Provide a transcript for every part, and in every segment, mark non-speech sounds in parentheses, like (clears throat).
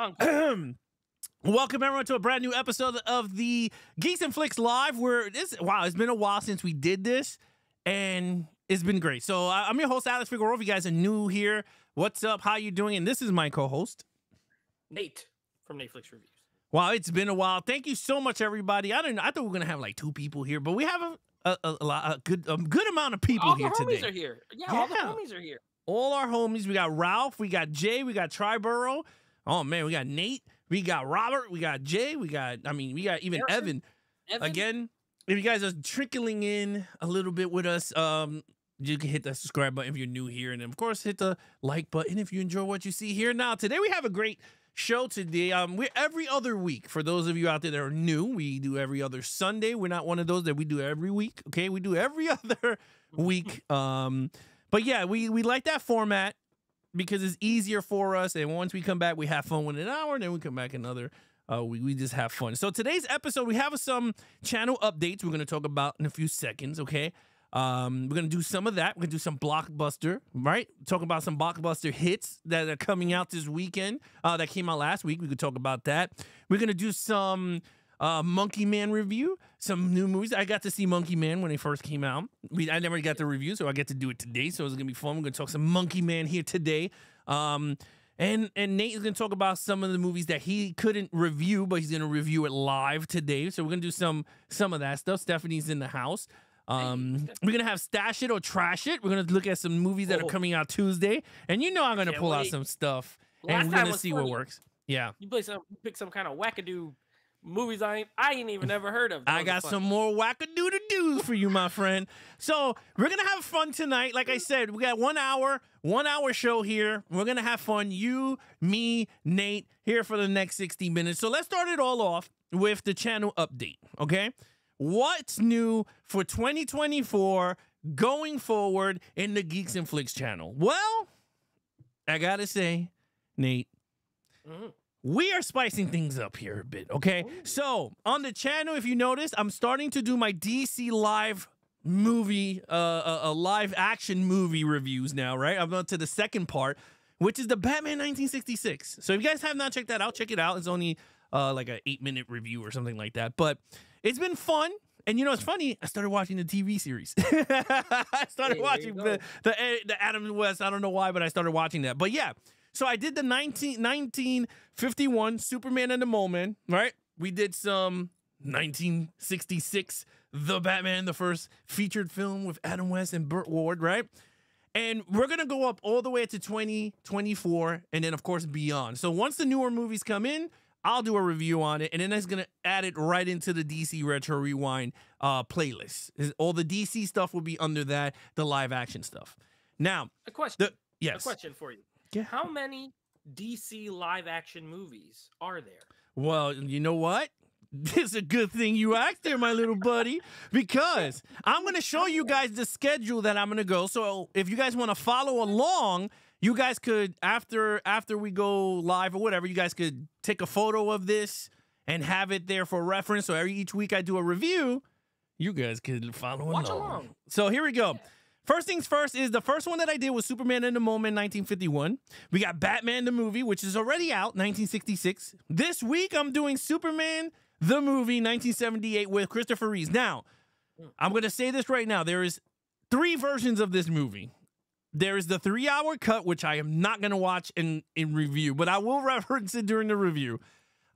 (clears throat) Welcome everyone to a brand new episode of the Geeks and Flix Live. Where this wow, it's been a while since we did this, and it's been great. So I'm your host Alex Figueroa. If you guys are new here, what's up? How you doing? And this is my co-host. Nate from Nateflix Reviews. Wow, it's been a while. Thank you so much, everybody. I didn't. Know. I thought we were gonna have like two people here, but we have a a, a, a lot, a good a good amount of people all here the homies today. are here. Yeah, all the homies are here. all our homies. We got Ralph, we got Jay, we got Tribro. Oh man, we got Nate, we got Robert, we got Jay, we got I mean, we got even Evan. Evan? Again, if you guys are trickling in a little bit with us, um you can hit that subscribe button if you're new here, and of course hit the like button if you enjoy what you see here. Now, today we have a great show today. Um, we're every other week. For those of you out there that are new, we do every other Sunday. We're not one of those that we do every week. Okay, we do every (laughs) other week. Um, but yeah, we we like that format because it's easier for us. And once we come back, we have fun with an hour, and then we come back another. Uh, we, we just have fun. So today's episode, we have some channel updates we're going to talk about in a few seconds, okay? Um, we're going to do some of that. We're going to do some blockbuster, right? Talk about some blockbuster hits that are coming out this weekend uh, that came out last week. We could talk about that. We're going to do some uh, Monkey Man review, some new movies. I got to see Monkey Man when they first came out. We I never got the review, so I get to do it today. So it's gonna be fun. We're gonna talk some Monkey Man here today. Um, and and Nate is gonna talk about some of the movies that he couldn't review, but he's gonna review it live today. So we're gonna do some some of that stuff. Stephanie's in the house. Um, we're gonna have stash it or trash it. We're gonna look at some movies that are Oh. coming out Tuesday, and you know I'm gonna Can't pull out some stuff, Last and we're gonna see what works. Yeah. You play some, pick some kind of wackadoo movies I ain't, I ain't even ever heard of. (laughs) That I got fun. some more wackadoodle doos for you, my friend. So we're gonna have fun tonight. Like I said, we got one hour, one hour show here. We're gonna have fun. You, me, Nate, here for the next 60 minutes. So let's start it all off with the channel update. Okay. What's new for 2024 going forward in the Geeks and Flix channel? Well, I gotta say, Nate, Mhm. We are spicing things up here a bit, okay? So on the channel, if you notice, I'm starting to do my DC live movie, uh, uh, uh, live action movie reviews now, right? I'm on to the second part, which is the Batman 1966. So if you guys have not checked that out, check it out. It's only uh, like an eight minute review or something like that, but it's been fun. And you know, it's funny. I started watching the TV series. (laughs) I started Hey, watching the the the Adam West. I don't know why, but I started watching that. But yeah, so I did the 19, 1951 Superman and the Man, right? We did some 1966 The Batman, the first featured film with Adam West and Burt Ward, right? And we're gonna go up all the way to 2024 and then of course beyond. So once the newer movies come in, I'll do a review on it, and then it's gonna add it right into the DC Retro Rewind uh, playlist. All the DC stuff will be under that, the live action stuff. Now, A question. the A question for you. Yeah. How many DC live action movies are there? Well, you know what? (laughs) It's a good thing you asked there, my little buddy, because I'm going to show you guys the schedule that I'm going to go. So if you guys want to follow along, you guys could after after we go live or whatever, you guys could take a photo of this and have it there for reference. So every each week I do a review, you guys could follow Watch along. along. So here we go. First things first is the first one that I did was Superman in the Mole Men 1951. We got Batman the movie, which is already out 1966. This week I'm doing Superman the movie 1978 with Christopher Reeves. Now, I'm going to say this right now. There is three versions of this movie. There is the three hour cut, which I am not going to watch in, in review, but I will (laughs) reference it during the review.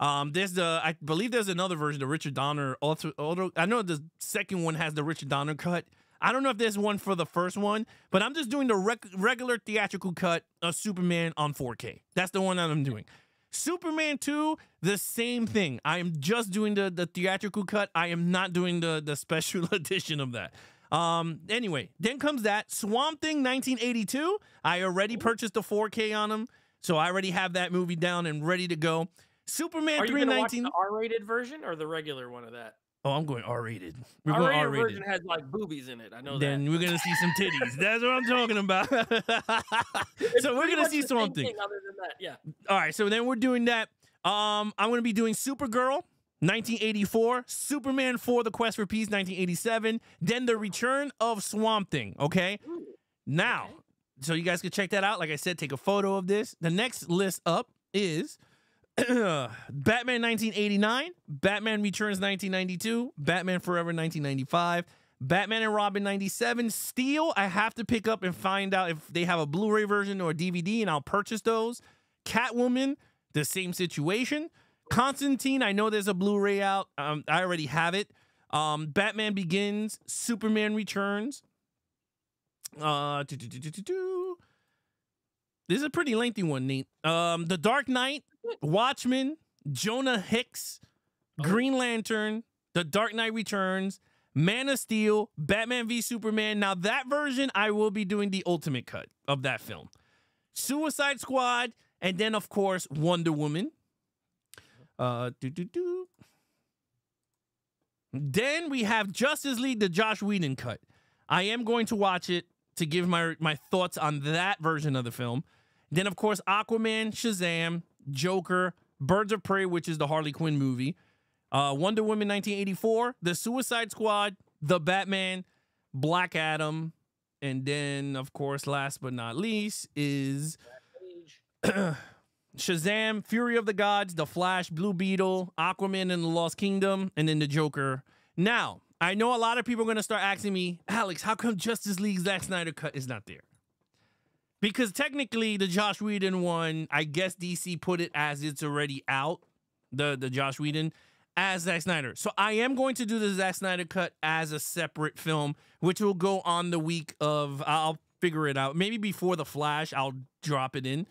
Um, there's the I believe there's another version, the Richard Donner. Although I know the second one has the Richard Donner cut. I don't know if there's one for the first one, but I'm just doing the rec- regular theatrical cut of Superman on 4K. That's the one that I'm doing. Superman 2, the same thing. I am just doing the, the theatrical cut. I am not doing the, the (laughs) special edition of that. Um, anyway, then comes that Swamp Thing 1982. I already purchased the 4K on them, so I already have that movie down and ready to go. Superman Are you going to watch 319. the R-rated version or the regular one of that? Oh, I'm going R rated. We're R-rated R rated. version has like boobies in it. I know Then that. we're gonna see some titties. That's what I'm talking about. (laughs) So we're gonna see something. thing Other than that, yeah. All right, so then we're doing that. Um, I'm gonna be doing Supergirl, 1984, Superman 4: The Quest for Peace, 1987, then the Return of Swamp Thing. Okay, Ooh, now Okay. so you guys can check that out. Like I said, take a photo of this. The next list up is (clears throat) Batman 1989, Batman Returns 1992, Batman Forever 1995, Batman and Robin 97, Steel. I have to pick up and find out if they have a Blu ray version or DVD, and I'll purchase those. Catwoman, the same situation. Constantine, I know there's a Blu ray out. Um, I already have it. Um, Batman Begins, Superman Returns. Uh. This is a pretty lengthy one, Nate. Um, The Dark Knight, Watchmen, Jonah Hex, Green Lantern, The Dark Knight Returns, Man of Steel, Batman v Superman. Now that version, I will be doing the ultimate cut of that film. Suicide Squad, and then of course Wonder Woman. Uh, do do do. Then we have Justice League, the Joss Whedon cut. I am going to watch it to give my my thoughts on that version of the film. Then of course Aquaman, Shazam, Joker, Birds of Prey, which is the Harley Quinn movie, uh, Wonder Woman 1984, The Suicide Squad, The Batman, Black Adam, and then of course last but not least is (clears throat) Shazam, Fury of the Gods, The Flash, Blue Beetle, Aquaman and the Lost Kingdom, and then the Joker. Now, I know a lot of people are going to start asking me, Alex, how come Justice League Zack Snyder cut is not there? Because technically, the Joss Whedon one, I guess DC put it as it's already out, the, the Joss Whedon, as Zack Snyder. So I am going to do the Zack Snyder cut as a separate film, which will go on the week of, I'll figure it out. Maybe before The Flash, I'll drop it in.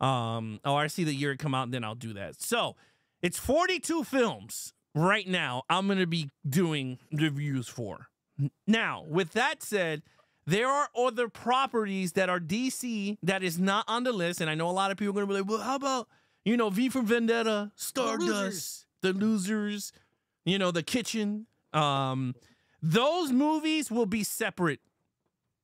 Um, or I see the year it come out, then I'll do that. So it's 42 films right now I'm going to be doing reviews for. Now, with that said, there are other properties that are DC that is not on the list. And I know a lot of people are going to be like, well, how about, you know, V for Vendetta, Stardust, The Losers, you know, The Kitchen. Um, those movies will be separate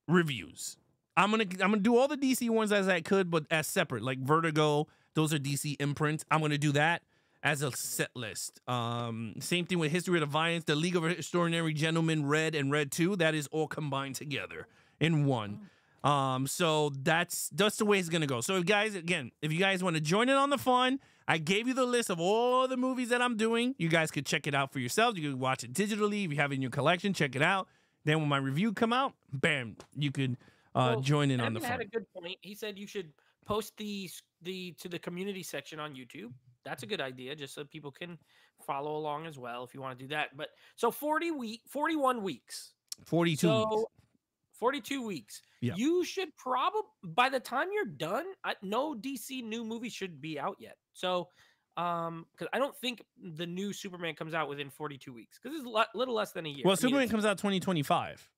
reviews. I'm gonna I'm gonna do all the DC ones as I could, but as separate, like Vertigo. Those are DC imprints. I'm gonna do that as a set list. Um, same thing with History of the Violence, The League of Extraordinary Gentlemen, Red and Red Two. That is all combined together in one. Um, so that's that's the way it's gonna go. So guys, again, if you guys want to join in on the fun, I gave you the list of all the movies that I'm doing. You guys could check it out for yourselves. You can watch it digitally if you have it in your collection. Check it out. Then when my review come out, bam, you could uh, Well, join in on Evan the had a good point. He said you should post the the to the community section on YouTube. That's a good idea, just so people can follow along as well if you want to do that. But so forty week, forty one weeks. 42 So weeks. 42 weeks. Yeah. You should probably by the time you're done, I, no DC new movie should be out yet. So um cuz I don't think the new Superman comes out within 42 weeks cuz it's a lot, little less than a year. Well, I Superman it's- comes out 2025.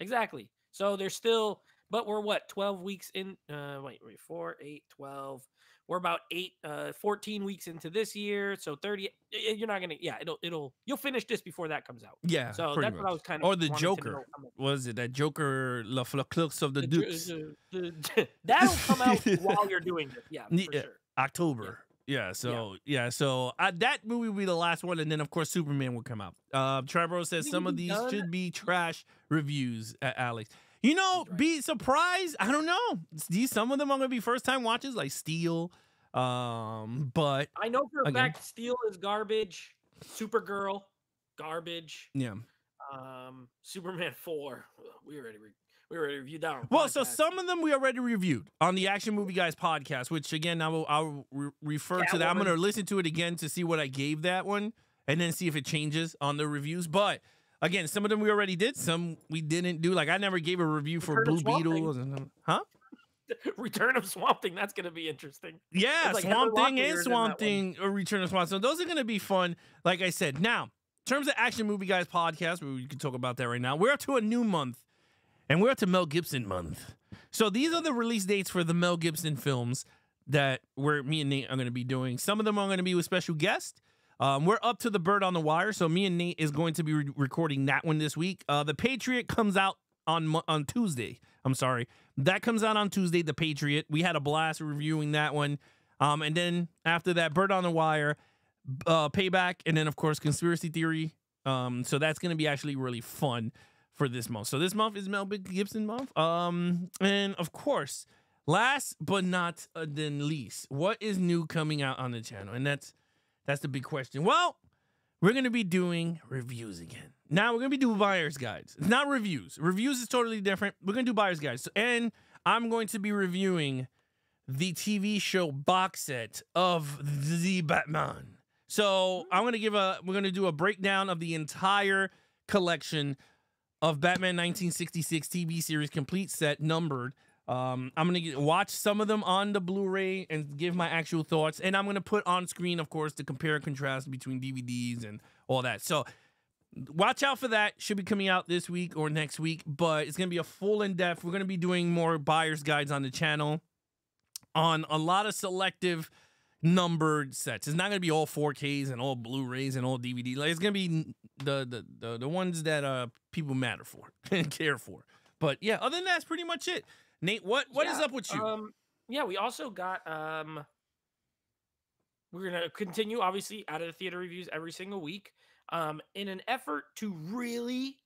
Exactly. So there's still but we're what 12 weeks in uh wait, wait, 4 8 12 we're about 8 uh 14 weeks into this year, so 30 you're not going to yeah, it'll it'll you'll finish this before that comes out. Yeah, So that's much. what I was kind of Or the Joker. know how much- Was it that Joker, La Flux of the, the Dukes? (laughs) that'll come out while you're doing this. Yeah, for Yeah. sure. October. Yeah, so yeah, so uh, that movie will be the last one, and then of course Superman will come out. Uh, Trevor says some of these should be trash reviews, uh, Alex. You know, right. be surprised. I don't know. These some of them are gonna be first time watches, like Steel. Um, but I know for a Again. fact Steel is garbage. Supergirl, garbage. yeah. Um, Superman four. We already re- we already reviewed that. Well, so some of them we already reviewed on the Action Movie Guys podcast, which again I will I'll re- refer to that. I'm gonna listen to it again to see what I gave that one, and then see if it changes on the reviews. But again, some of them we already did, some we didn't do. Like I never gave a review for Return Blue Beetle, and- huh? (laughs) Return of Swamp Thing. That's gonna be interesting. Yeah, like Swamp Thing and Swamp. Thing or Return of Swamp. So those are gonna be fun. Like I said, now in terms of Action Movie Guys podcast, we can talk about that right now. We're up to a new month, and we're up to Mel Gibson month. So these are the release dates for the Mel Gibson films that we're me and Nate are gonna be doing. Some of them are gonna be with special guests. Um, we're up to the Bird on the Wire, so me and Nate is going to be re- recording that one this week. Uh, the Patriot comes out on on Tuesday. I'm sorry, that comes out on Tuesday. The Patriot. We had a blast reviewing that one. Um, and then after that, Bird on the Wire, uh, Payback, and then of course Conspiracy Theory. Um, so that's gonna be actually really fun for this month. So this month is Mel Gibson month. Um, and of course, last but not uh, then least, what is new coming out on the channel? And that's that's the big question. Well, we're gonna be doing reviews again. Now we're gonna be doing buyer's guides. It's not reviews. Reviews is totally different. We're gonna do buyer's guides, and I'm going to be reviewing the TV show box set of the Batman. So I'm gonna give a we're gonna do a breakdown of the entire collection of Batman 1966 TV series complete set numbered. Um, I'm gonna get, watch some of them on the Blu-ray and give my actual thoughts, and I'm gonna put on screen, of course, to compare and contrast between DVDs and all that. So watch out for that. Should be coming out this week or next week, but it's gonna be a full in depth. We're gonna be doing more buyer's guides on the channel on a lot of selective numbered sets. It's not gonna be all 4Ks and all Blu-rays and all DVD. Like it's gonna be the the the, the ones that uh people matter for (laughs) and care for. But yeah, other than that, that's pretty much it. Nate, what what is Yeah, up with you? Um, yeah, we also got um we're gonna continue obviously out of the theater reviews every single week. Um, in an effort to really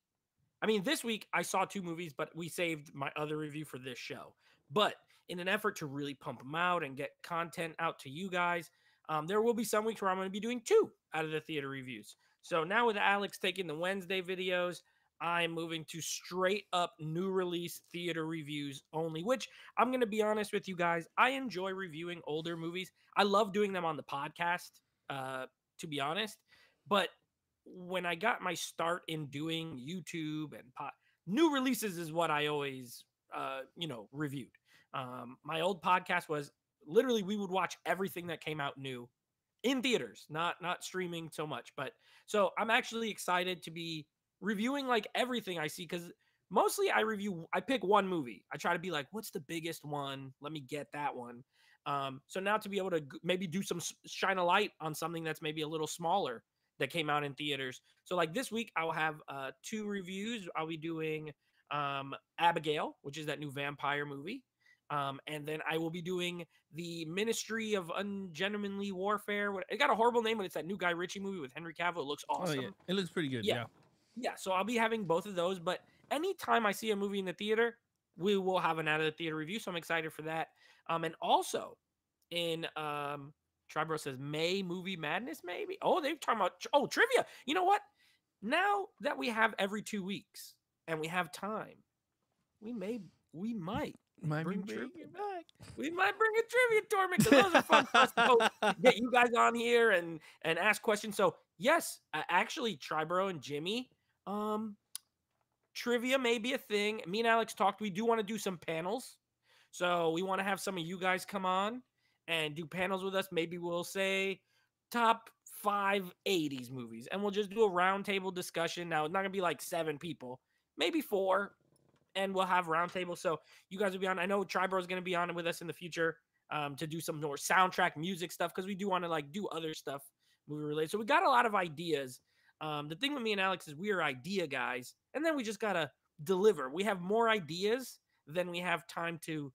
I mean, this week I saw two movies, but we saved my other review for this show. But in an effort to really pump them out and get content out to you guys, um, there will be some weeks where I'm going to be doing two out of the theater reviews. So now with Alex taking the Wednesday videos, I'm moving to straight up new release theater reviews only, which I'm going to be honest with you guys. I enjoy reviewing older movies. I love doing them on the podcast, uh, to be honest. But when I got my start in doing YouTube and pot, new releases is what I always, uh, you know, reviewed. Um, my old podcast was literally we would watch everything that came out new in theaters, not not streaming so much. But so I'm actually excited to be reviewing like everything I see because mostly I review. I pick one movie. I try to be like, what's the biggest one? Let me get that one. Um, so now to be able to maybe do some shine a light on something that's maybe a little smaller that came out in theaters. So like this week I'll have uh two reviews. I'll be doing um Abigail, which is that new vampire movie. Um, and then I will be doing the Ministry of Ungentlemanly Warfare. It got a horrible name, but it's that new Guy Ritchie movie with Henry Cavill. It looks awesome. Oh yeah, it looks pretty good. Yeah. Yeah. Yeah, so I'll be having both of those. But anytime I see a movie in the theater, we will have an out of the theater review. So I'm excited for that. Um, and also in um Tribro says May movie madness, maybe. Oh, they're talking about oh trivia. You know what? Now that we have every two weeks and we have time, we may we might Might Bring trivia back. we might bring a trivia tournament because those are fun for us to (laughs) get you guys on here and and ask questions. So yes, uh, actually, Tribro and Jimmy, um, trivia may be a thing. Me and Alex talked. We do want to do some panels, so we want to have some of you guys come on and do panels with us. Maybe we'll say top five 80s movies, and we'll just do a roundtable discussion. Now it's not gonna be like seven people, maybe four, and we'll have roundtable. So you guys will be on. I know Tribro is gonna be on with us in the future um, to do some more soundtrack music stuff because we do want to like do other stuff movie related. So we got a lot of ideas. Um, the thing with me and Alex is we are idea guys, and then we just gotta deliver. We have more ideas than we have time to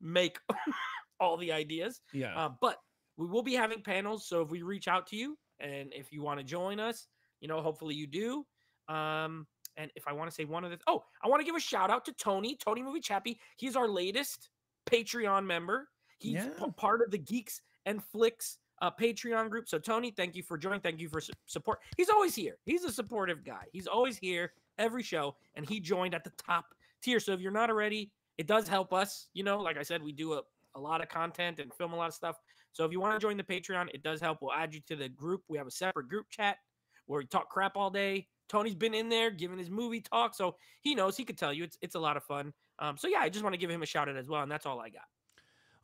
make (laughs) all the ideas. Yeah. Uh, but we will be having panels. So if we reach out to you and if you want to join us, you know, hopefully you do. Um, and if I want to say one of the, oh, I want to give a shout out to Tony, Tony Movie Chappie. He's our latest Patreon member. He's Yeah. part of the Geeks and Flix uh, Patreon group. So Tony, thank you for joining. Thank you for su- support. He's always here. He's a supportive guy. He's always here every show, and he joined at the top tier. So if you're not already, it does help us. You know, like I said, we do a, a lot of content and film a lot of stuff. So if you want to join the Patreon, it does help. We'll add you to the group. We have a separate group chat where we talk crap all day. Tony's been in there giving his movie talk, so he knows he could tell you it's it's a lot of fun. Um, so yeah, I just want to give him a shout out as well, and that's all I got.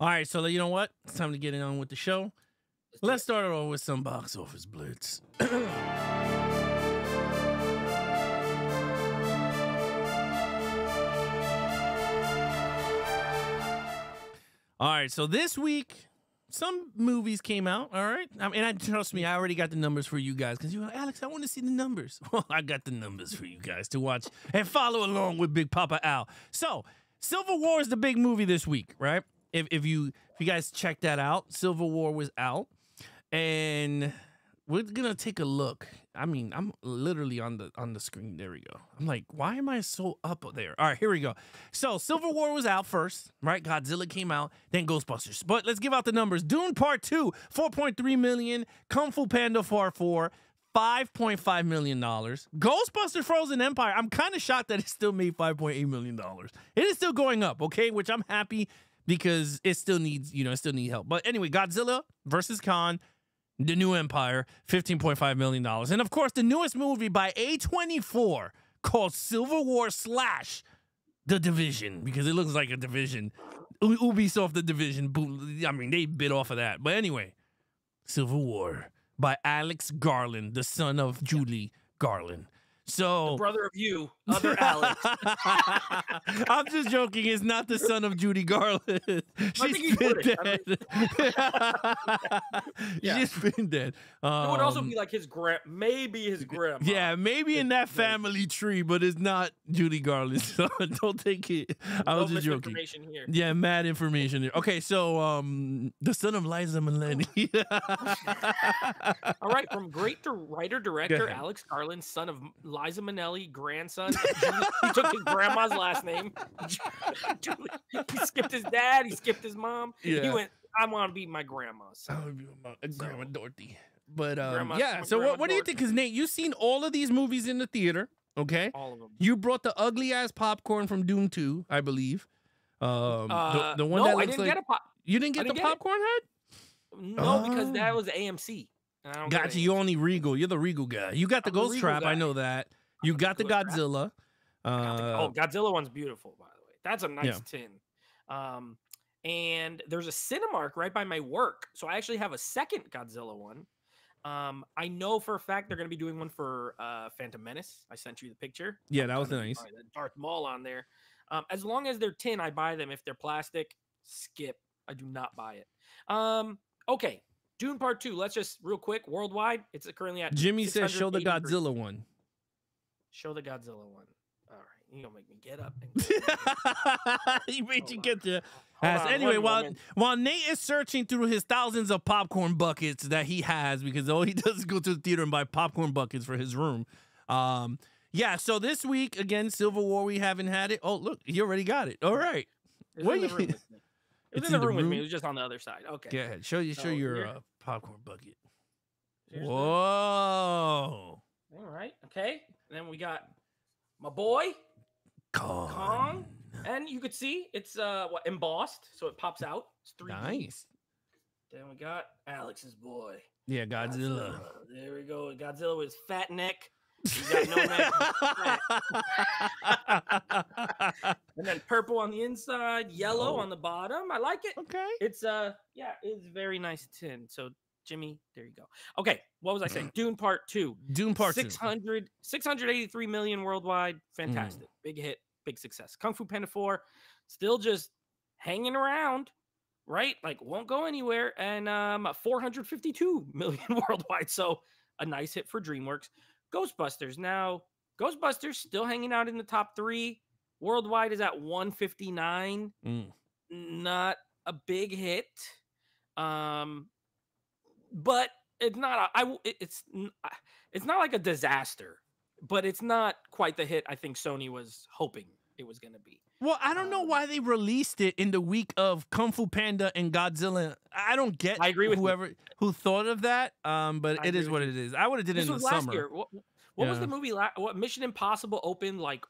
All right, so you know what? It's time to get in on with the show. Let's start it off with some box office blitz. (clears throat) All right, so this week, some movies came out. All right, I mean, and I, trust me, I already got the numbers for you guys because you were like, Alex, I want to see the numbers. (laughs) Well, I got the numbers for you guys to watch and follow along with Big Papa Al. So, Civil War is the big movie this week, right? If if you if you guys check that out, Civil War was out, and we're gonna take a look. I mean, I'm literally on the on the screen. There we go. I'm like, why am I so up there? All right, here we go. So Civil War was out first, right? Godzilla came out, then Ghostbusters. But let's give out the numbers. Dune Part 2, 4.3 million. Kung Fu Panda Part 4, $5.5 million. Ghostbusters Frozen Empire, I'm kind of shocked that it still made $5.8 million. It is still going up, okay? Which I'm happy because it still needs, you know, it still need help. But anyway, Godzilla versus Kong, the new Empire, $15.5 million. And of course, the newest movie by A24 called Civil War Slash The Division, because it looks like a division. Ubisoft, the division. I mean, they bit off of that. But anyway, Civil War by Alex Garland, the son of Julie Garland. So Brother of you, other (laughs) Alex. I'm just joking. It's not the son of Judy Garland. (laughs) (laughs) She's been would. I dead. Yeah. She's been dead. it would also Um, be like his grand, maybe his grandma. yeah, maybe in that family tree, but it's not Judy Garland. So don't take it. I No was just joking. here. Yeah, mad information here. Okay, so um, the son of Liza Minnelli. All right, from great writer director. Alex Garland, son of Liza Minnelli, grandson. he took his grandma's last name. (laughs) He skipped his dad. He skipped his mom. He went. I want to be my grandma's. son." I would be my- Grandma So- Dorothy. But um, Grandma- yeah. So what, what do you think? Because Nate, you've seen all of these movies in the theater. Okay. All of them. You brought the ugly ass popcorn from Dune 2, I believe. Um, Uh, the, the one no, that I looks didn't like get a pop. you didn't get the didn't get it. popcorn head. No, because that Oh. was AMC. I Gotcha. You only Regal. You're the Regal guy. You got the I'm Ghost Trap. I know that. You the got the. Godzilla. Got the- Uh, oh, Godzilla one's beautiful, by the way. That's a nice Yeah. tin. Um, and there's a Cinemark right by my work, so I actually have a second Godzilla one. Um, I know for a fact they're going to be doing one for uh, Phantom Menace. I sent you the picture. Yeah, that was nice. Darth Maul on there. Um, as long as they're tin, I buy them. If they're plastic, skip. I do not buy it. Um, okay, Dune Part Two. Let's just real quick worldwide. It's currently at Jimmy says, "Show the Godzilla one." Show the Godzilla one. All right, you gonna make me get up? He (laughs) made Hold you on. get ass. on, Anyway, while moment. while Nate is searching through his thousands of popcorn buckets that he has, because all he (laughs) does is go to the theater and buy popcorn buckets for his room. Um, yeah. So this week again, Civil War. We haven't had it. Oh, look, he already got it. All right. What you- room with me. It It's was in the in the room with me. room? It was just on the other side. Okay. Go ahead. Show you. Show So your here- uh, popcorn bucket. Here's the- Whoa. All right. Okay. And then we got my boy, Kong. Kong. and you could see it's uh what embossed, so it pops out. It's 3D. Nice. Then we got Alex's boy, Yeah, Godzilla. There we go. Godzilla with his fat neck. (laughs) And then purple on the inside, yellow Oh. on the bottom. I like it. okay. It's uh yeah, it's very nice tin. So Jimmy, there you go. Okay, what was I saying? (clears throat) Dune Part Two. Dune Part 2. 683 million worldwide. Mm. Fantastic. Big hit, big success. Kung Fu Panda 4, still just hanging around, right? Like won't go anywhere. And um 452 million (laughs) worldwide. So a nice hit for DreamWorks. Ghostbusters. Now, Ghostbusters still hanging out in the top three. Worldwide is at 159 Mm. not a big hit um but it's not a, I it's it's not like a disaster but it's not quite the hit i think sony was hoping it was going to be Well, I don't know Um, why they released it in the week of Kung Fu Panda and Godzilla. I don't get I agree with you. whoever who thought of that. Um, but I it is what it is. I would have did it in the last summer. year what, what was the movie la- what mission impossible opened like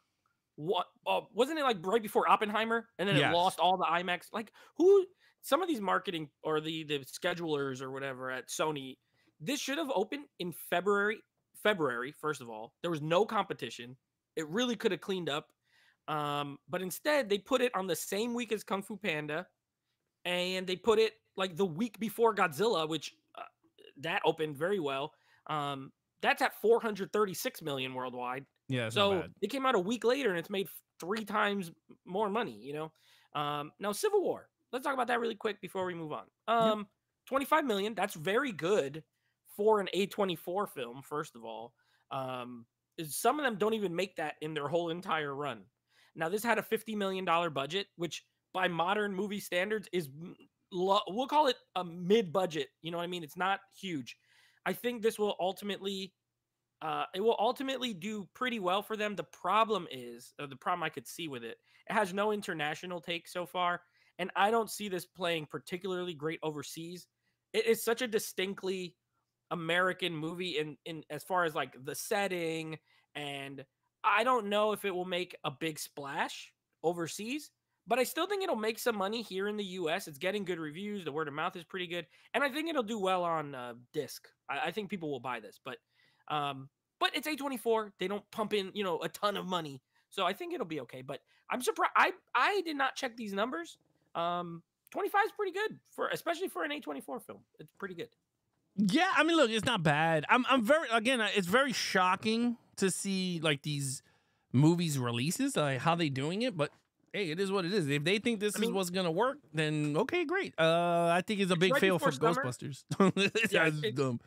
what uh, wasn't it like right before oppenheimer and then Yes. it lost all the imax like who some of these marketing or the the schedulers or whatever at sony this should have opened in february february first of all there was no competition it really could have cleaned up um but instead they put it on the same week as kung fu panda and they put it like the week before godzilla which uh, that opened very well um that's at 436 million worldwide Yeah, so it came out a week later and it's made three times more money, you know. Um, now Civil War. Let's talk about that really quick before we move on. Um, 25 million. That's very good for an A24 film. First of all, um, some of them don't even make that in their whole entire run. Now this had a 50 million dollar budget, which by modern movie standards is lo- we'll call it a mid budget. You know what I mean? It's not huge. I think this will ultimately uh, it will ultimately do pretty well for them. The problem is, or the problem I could see with it, it has no international take so far, and I don't see this playing particularly great overseas. It is such a distinctly American movie in in as far as like the setting, and I don't know if it will make a big splash overseas. But I still think it'll make some money here in the U.S. It's getting good reviews. The word of mouth is pretty good, and I think it'll do well on uh, disc. I, I think people will buy this, but um, but it's A24. They don't pump in, you know, a ton of money. So I think it'll be okay. But I'm surprised. I I did not check these numbers. Um, 25 is pretty good for especially for an A24 film. It's pretty good. Yeah, I mean, look, it's not bad. I'm I'm very again, it's very shocking to see like these movies releases, like how they doing it, but hey, it is what it is. If they think this I mean- is what's gonna work, then okay, great. Uh, I think it's a big right fail for summer. Ghostbusters. (laughs) Yeah, it- dumb.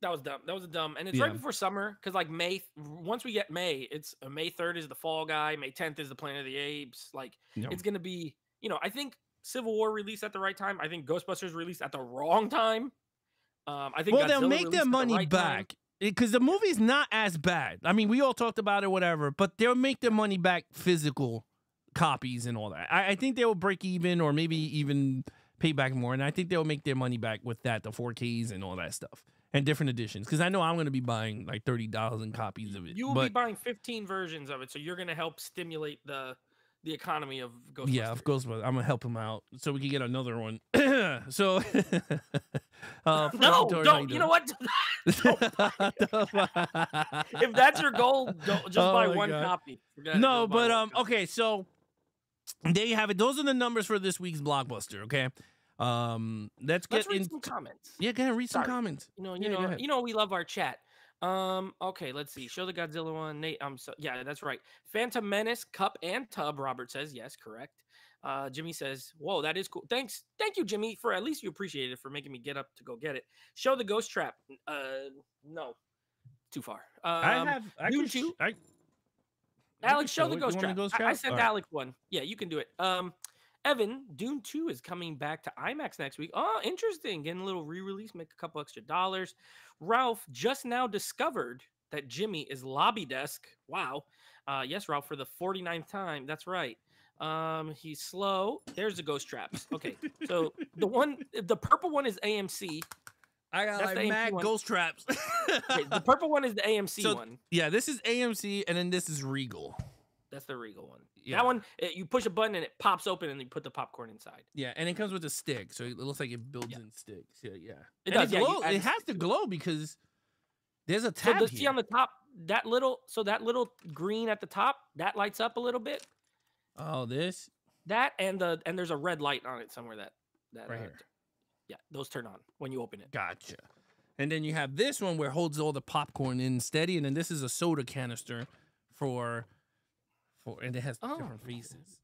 That was dumb. That was a dumb. And it's Yeah. right before summer because like May, once we get May, it's uh, May 3rd is the Fall Guy. May 10th is the Planet of the Apes. Like No. it's gonna be, you know, I think Civil War released at the right time. I think Ghostbusters released at the wrong time. Um, I think Well, they'll make their at the money right time. back because the movie's not as bad. I mean, we all talked about it, whatever, but they'll make their money back physical copies and all that. I, I think they will break even or maybe even pay back more. And I think they'll make their money back with that, the 4Ks and all that stuff and different editions. Because I know I'm going to be buying like 30,000 copies of it. You will but be buying 15 versions of it, so you're gonna help stimulate the the economy of Ghostbusters. yeah, of course, but I'm to help him out so we can get another one. (clears throat) so, (laughs) uh, No, Frankie Torres, how don't. You know what? (laughs) (laughs) if that's your goal, don't, just Oh buy one God. copy. Forget no, but um, copy. okay, so there you have it. Those are the numbers for this week's blockbuster. Okay, um, let's get Let's read in. some comments. Yeah, go ahead, read some comments. You know, you go know, you know, we love our chat. Um, okay, let's see. Show the Godzilla one. Nate, um, so, yeah, that's right. Phantom Menace, Cup and Tub. Robert says yes, correct. Uh, Jimmy says, "Whoa, that is cool. Thanks, thank you, Jimmy, for at least you appreciate it for making me get up to go get it. Show the Ghost Trap. Uh, no, too far. Um, I have. I Dune can sh- 2? I, I Alex, can show the it. You Ghost Trap. I- I, sent All right. Alex one. Yeah, you can do it. Um, Evan, Dune 2 is coming back to IMAX next week. Oh, interesting. Getting a little re-release, make a couple extra dollars. Ralph just now discovered that Jimmy is lobby desk. Wow. Uh, yes, Ralph, for the 49th time. That's right. Um, he's slow. There's the ghost traps. Okay. So the one the purple one is AMC. I got That's like mad one. ghost traps. Okay, the (laughs) purple one is the AMC So- one. yeah, this is AMC, and then this is Regal. That's the Regal one. Yeah. That one, eh, you push a button and it pops open and you put the popcorn inside. Yeah, and it comes with a stick, so it looks like it builds Yeah. in sticks. Yeah, yeah. It And does, yeah, you glow- add it has to glow because there's a So the, here. see on the top, that little, so that little green at the top, that lights up a little bit. oh, this That and the and there's a red light on it somewhere that that Right uh, here. yeah, those turn on when you open it. Gotcha. And then you have this one where it holds all the popcorn in steady, and then this is a soda canister for for and it has Oh. different faces.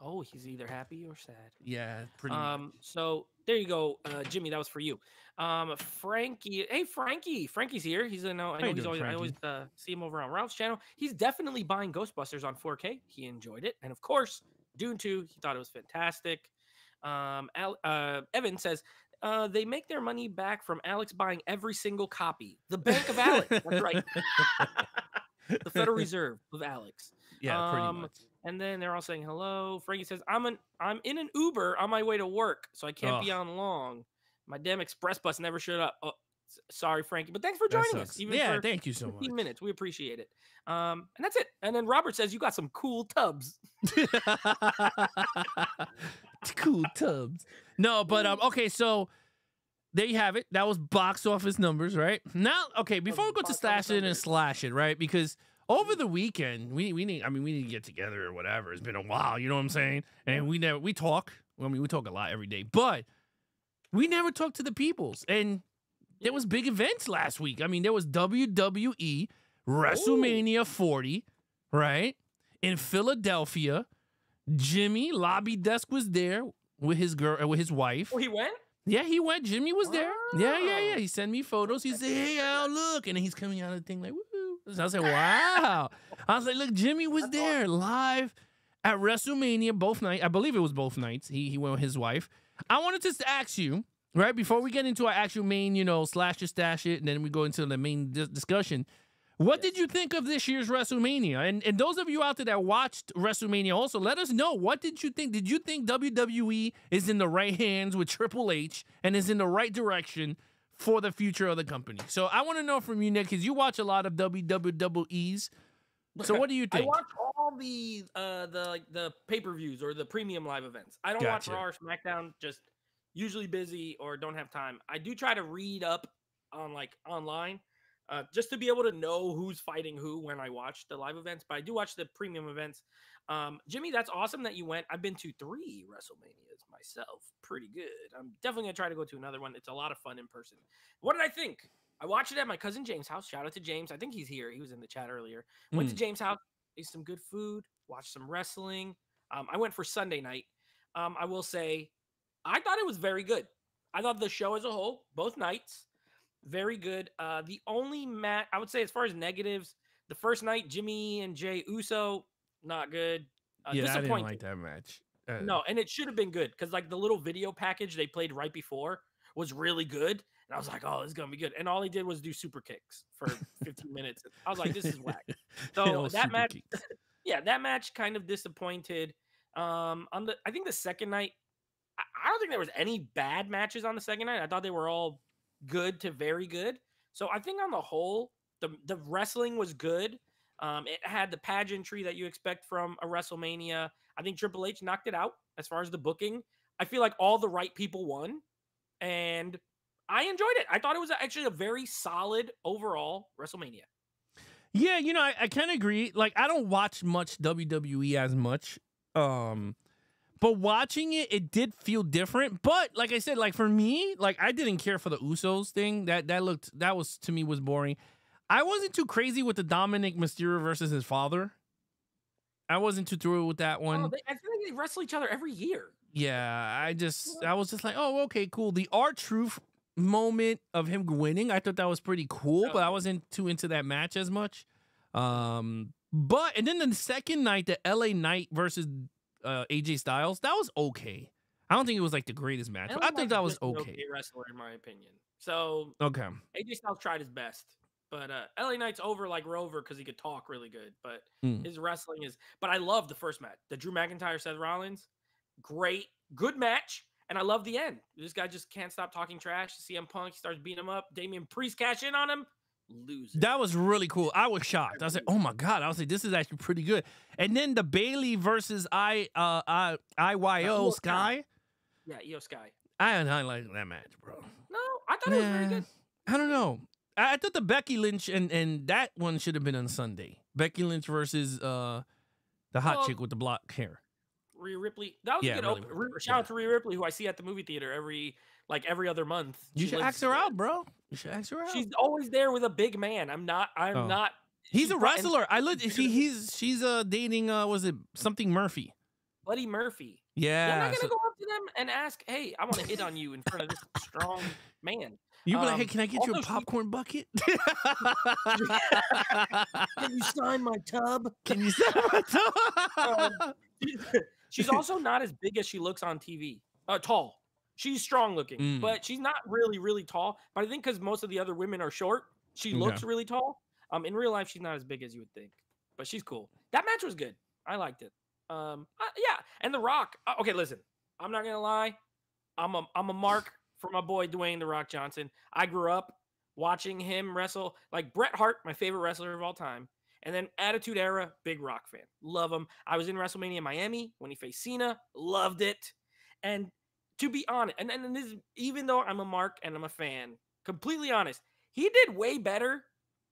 Oh, he's either happy or sad. Yeah, pretty Um, so there you go, uh, Jimmy. That was for you. Um, Frankie. Hey, Frankie. Frankie's here. He's in. I know he's doing, always. I always uh, see him over on Ralph's channel. He's definitely buying Ghostbusters on 4K. He enjoyed it, and of course, Dune 2. He thought it was fantastic. Um, Al, uh, Evan says. Uh, they make their money back from Alex buying every single copy. The Bank of Alex. That's right. (laughs) the Federal Reserve of Alex. Yeah, pretty um, much. And then they're all saying hello. Frankie says, "I'm an I'm in an Uber on my way to work, so I can't be on long. My damn express bus never showed up. Oh, sorry, Frankie, but thanks for joining us. Even yeah, thank you so 15 much. minutes, we appreciate it. Um, and that's it. And then Robert says you got some cool tubs. (laughs) cool tubs. No, but um, okay, so there you have it. That was box office numbers, right? Now, okay, before we go to slash it and slash it, right? Because over the weekend, we we need. I mean, we need to get together or whatever. It's been a while. You know what I'm saying? And we never we talk. I mean, we talk a lot every day, but we never talk to the peoples. And there was big events last week. I mean, there was WWE WrestleMania 40, right? In Philadelphia. Jimmy Lobby Desk was there with his girl uh, with his wife. Oh, he went. Yeah, he went. Jimmy was there. Yeah, yeah, yeah. He sent me photos. He said, "Hey, Al, look," and he's coming out of the thing like, "Woo!" So I said, "Wow." I was like, "Look, Jimmy was That's there live at WrestleMania both nights. I believe it was both nights. He he went with his wife. I wanted to ask you, right before we get into our actual main, you know, slash it, stash it, and then we go into the main dis- discussion. What did you think of this year's WrestleMania? And and those of you out there that watched WrestleMania also, let us know what did you think? Did you think WWE is in the right hands with Triple H and is in the right direction for the future of the company? So I want to know from you, Nick, because you watch a lot of WWE's. So what do you think? I watch all the uh the like the pay per views or the premium live events. I don't Gotcha. watch Raw or SmackDown. Just usually busy or don't have time. I do try to read up on like online, uh, just to be able to know who's fighting who when I watch the live events. But I do watch the premium events. Um, Jimmy, that's awesome that you went. I've been to three WrestleManias myself. Pretty good. I'm definitely gonna try to go to another one. It's a lot of fun in person. What did I think? I watched it at my cousin James' house. Shout out to James. I think he's here. He was in the chat earlier. Went to Mm. James' house, ate some good food, watched some wrestling. Um, I went for Sunday night. Um, I will say, I thought it was very good. I thought the show as a whole, both nights, very good. Uh, the only match I would say, as far as negatives, the first night, Jimmy and Jay Uso, not good. Uh, yeah, I didn't like that match. Uh, No, and it should have been good because like the little video package they played right before was really good. And I was like, oh, this is gonna be good. And all he did was do super kicks for 15 minutes. I was like, this is whack. (laughs) So that match, (laughs) yeah, that match kind of disappointed. Um, on the I think the second night, I, I don't think there was any bad matches on the second night. I thought they were all good to very good. So I think on the whole, the the wrestling was good. Um, it had the pageantry that you expect from a WrestleMania. I think Triple H knocked it out as far as the booking. I feel like all the right people won, and I enjoyed it. I thought it was actually a very solid overall WrestleMania. Yeah, you know, I, I kind of agree. Like, I don't watch much WWE as much. Um, but watching it, it did feel different. But like I said, like for me, like I didn't care for the Usos thing. That that looked that was to me was boring. I wasn't too crazy with the Dominik Mysterio versus his father. I wasn't too through with that one. Oh, they, I feel like they wrestle each other every year. Yeah, I just I was just like, oh, okay, cool. The R Truth moment of him winning, I thought that was pretty cool, but I wasn't too into that match as much. Um, but and then the second night, the LA Knight versus uh, AJ Styles, that was okay. I don't think it was like the greatest match, but I think that was an okay. wrestler in my opinion. So Okay. AJ Styles tried his best, but uh, LA Knight's over like Rover because he could talk really good, but Mm. his wrestling is. But I love the first match, the Drew McIntyre Seth Rollins, great, good match, and I love the end. This guy just can't stop talking trash. CM Punk starts beating him up. Damian Priest cash in on him, lose. That was really cool. I was shocked. I was like, "Oh my god!" I was like, "This is actually pretty good." And then the Bayley versus I uh I IYO Io Sky. yeah, Io Sky. I I like that match, bro. No, I thought it was very good. I don't know. I, I thought the Becky Lynch and and that one should have been on Sunday. Becky Lynch versus uh the hot Well, chick with the black hair. Rhea Ripley. That was Yeah, a good really open. Ripley, Shout out to Rhea Ripley, who I see at the movie theater every like every other month. You She should ask her out, bro. You should ask her out. She's always there with a big man. I'm not. I'm Oh. not. He's a wrestler. I look. she's She, he's she's uh dating uh was it something Murphy? Buddy Murphy. Yeah, I'm not gonna so- go up to them and ask, "Hey, I want to hit on you in front of this strong man." You be like, hey, um, can I get you a popcorn bucket? (laughs) Can you sign my tub? Can you sign my Um, (laughs) she's also not as big as she looks on TV. Uh, tall. She's strong looking, Mm. but she's not really, really tall. But I think because most of the other women are short, she Okay. looks really tall. Um, in real life, she's not as big as you would think, but she's cool. That match was good. I liked it. Um, uh, yeah, and The Rock. uh, okay, listen, I'm not gonna lie. I'm a I'm a mark for my boy Dwayne The Rock Johnson. I grew up watching him wrestle. Like Bret Hart, my favorite wrestler of all time. And then Attitude Era, big Rock fan. Love him. I was in WrestleMania Miami when he faced Cena. Loved it. And to be honest, and, and this, even though I'm a mark and I'm a fan, completely honest, he did way better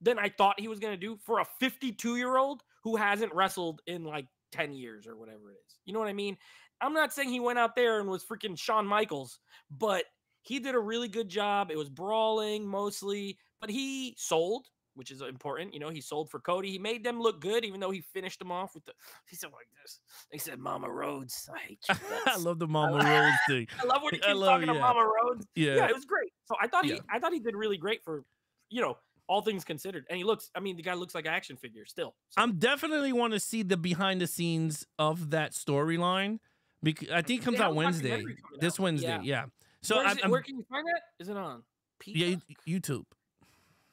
than I thought he was going to do for a 52 year old who hasn't wrestled in like 10 years or whatever it is. You know what I mean? I'm not saying he went out there and was freaking Shawn Michaels, but he did a really good job. It was brawling mostly, but he sold, which is important. You know, he sold for Cody. He made them look good, even though he finished them off with the. (laughs) He said like this. He said, "Mama Rhodes, I hate you." (laughs) I love the Mama Rhodes (laughs) thing. I love when he keeps love- talking yeah. to Mama Rhodes. Yeah. Yeah, it was great. So I thought Yeah. he, I thought he did really great for, you know, all things considered. And he looks, I mean, the guy looks like an action figure still. So, I'm definitely want to see the behind the scenes of that storyline because I think it comes out Wednesday. This out. Wednesday, Yeah. yeah. So where, it, where can you find that? Is it on Peacock? yeah, YouTube.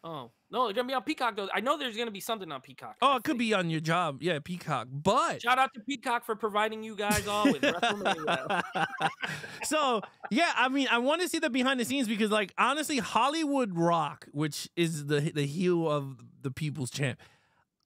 Oh no, it's gonna be on Peacock though. I know there's gonna be something on Peacock. Oh, I it could be on your job. Yeah, Peacock. But Shout out to Peacock for providing you guys all with WrestleMania. (laughs) so yeah, I mean, I want to see the behind the scenes because, like, honestly, Hollywood Rock, which is the the heel of the People's Champ,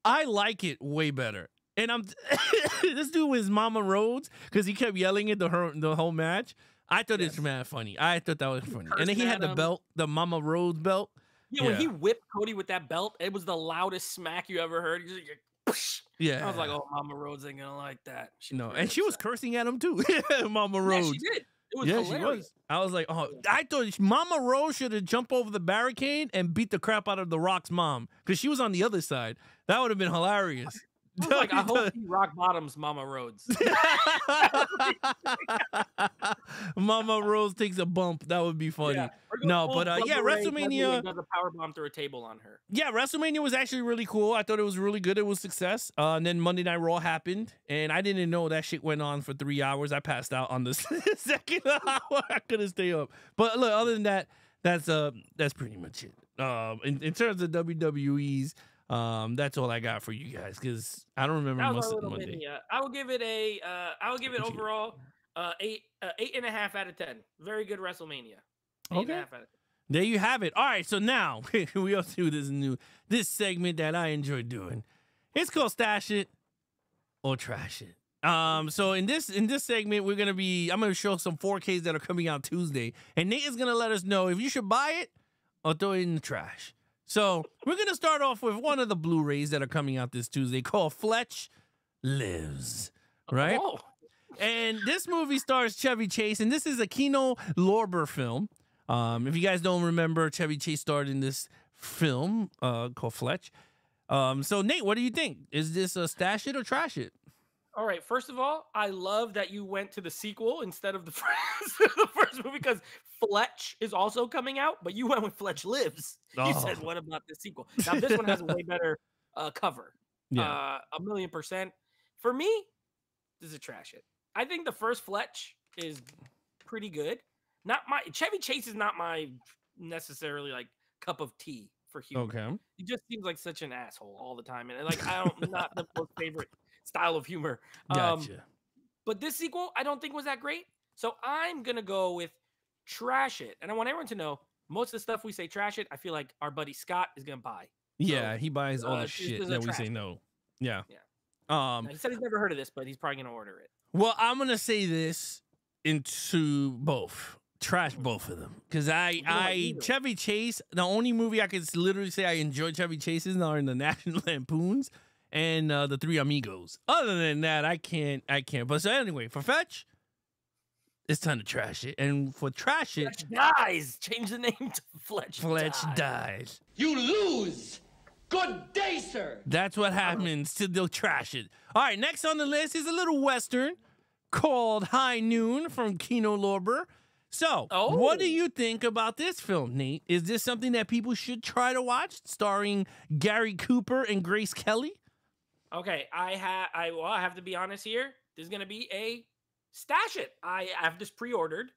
I like it way better. And I'm (laughs) this dude was Mama Rhodes because he kept yelling at the her, the whole match. I thought it was mad funny. I thought that was funny. And then he had the him. belt, the Mama Rhodes belt. Yeah, when he whipped Cody with that belt, it was the loudest smack you ever heard. He's like, Yeah, I was like, oh, Mama Rhodes ain't gonna like that. She no, and she was cursing at him too, (laughs) Mama Yeah, she did. It was yeah, hilarious. she was. I was like, oh, I thought Mama Rhodes should have jumped over the barricade and beat the crap out of the Rock's mom because she was on the other side. That would have been hilarious. (laughs) Like, I hope he rock bottoms Mama Rhodes. (laughs) Mama Rhodes takes a bump. That would be funny. Yeah. No, but, uh, yeah, Bubba Ray Dudley WrestleMania- Does a power bomb through a table on her. Yeah, WrestleMania was actually really cool. I thought it was really good. It was success. Uh, and then Monday Night Raw happened, and I didn't know that shit went on for three hours. I passed out on the (laughs) second hour. I couldn't stay up. But look, other than that, that's uh that's pretty much it. Um, in, in terms of WWE's, um, that's all I got for you guys because I don't remember That was a of little Monday. mini. Uh, I will give it a. Uh, I will give it overall uh, eight, uh, eight and a half out of ten. Very good WrestleMania. Eight and a Okay. half out of 10. There you have it. All right, so now (laughs) we also do this new this segment that I enjoy doing. It's called Stash It or Trash It. Um, so in this in this segment, we're gonna be I'm gonna show some 4Ks that are coming out Tuesday, and Nate is gonna let us know if you should buy it or throw it in the trash. So we're gonna start off with one of the Blu-rays that are coming out this Tuesday called Fletch Lives. Right? Oh, And this movie stars Chevy Chase, and this is a Kino Lorber film. Um, if you guys don't remember, Chevy Chase starred in this film uh, called Fletch. Um, so Nate, what do you think? Is this a stash it or trash it? all right. First of all, I love that you went to the sequel instead of the (laughs) first, the first movie because Fletch is also coming out, but you (laughs) went with Fletch Lives. You said, Oh. "What about the sequel?" (laughs) Now this one has a way better uh, cover. Yeah. Uh, a million percent. For me, this is a trash it. I think the first Fletch is pretty good. Not my Chevy Chase is not my necessarily like cup of tea for humor. okay. He just seems like such an asshole all the time, and like I don't not the most favorite style of humor. Um, Gotcha. but this sequel, I don't think was that great. So I'm gonna go with trash it, and I want everyone to know most of the stuff we say trash it. I feel like our buddy Scott is gonna buy. yeah, he buys all uh, the shit that we say it. no. Yeah. Yeah. Um. Now, he said he's never heard of this, but he's probably gonna order it. Well, I'm gonna say this into both. Trash both of them because I, You don't like I. Chevy Chase. The only movie I could literally say I enjoy Chevy Chase's are in the (laughs) National Lampoons and uh, the Three Amigos. Other than that, I can't. I can't. But so anyway, for Fetch, it's time to trash it, and for trash it, Fletch dies. Change the name to Fletch. Fletch dies. dies. You lose! Good day, sir! That's what happens to the trash it. All right, next on the list is a little western called High Noon from Kino Lorber. So, what do Oh. you think about this film, Nate? Is this something that people should try to watch, starring Gary Cooper and Grace Kelly? Okay, I have. I well, I have to be honest here. There's gonna be a stash it. I have this pre-ordered,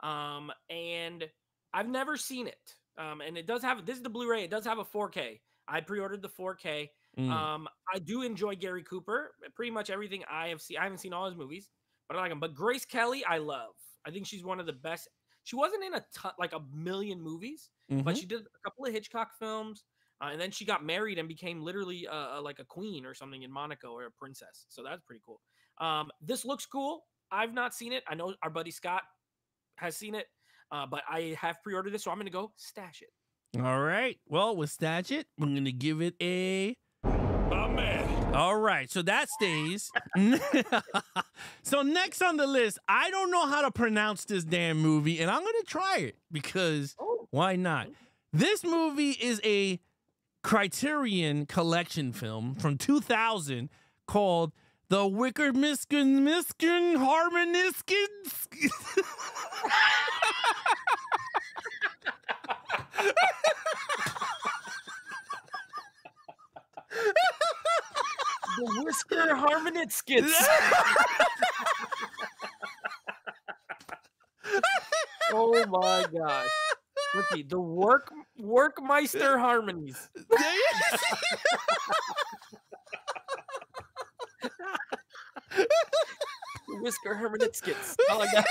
um, and I've never seen it. Um, and it does have this is the Blu-ray. It does have a 4K. I pre-ordered the 4K. Mm. Um, I do enjoy Gary Cooper. Pretty much everything I have seen. I haven't seen all his movies, but I like him. But Grace Kelly, I love. I think she's one of the best. She wasn't in a ton, like a million movies, but Mhm. she did a couple of Hitchcock films, uh, and then she got married and became literally uh, uh, like a queen or something in Monaco or a princess. So that's pretty cool. Um, this looks cool. I've not seen it. I know our buddy Scott has seen it, uh, but I have pre-ordered this, so I'm gonna go stash it. All right. Well, with Stash It, I'm going to give it a. All right, so that stays. (laughs) so next on the list, I don't know how to pronounce this damn movie, and I'm gonna try it because Oh, why not? This movie is a Criterion collection film from 2000 called The Wicker Miskin Miskin Harmoniskins. the Whisker Harmonitskits. oh (laughs) Oh my gosh. Let's. The work Workmeister harmonies. (laughs) Whisker Hermanitskits. (laughs) Oh my god.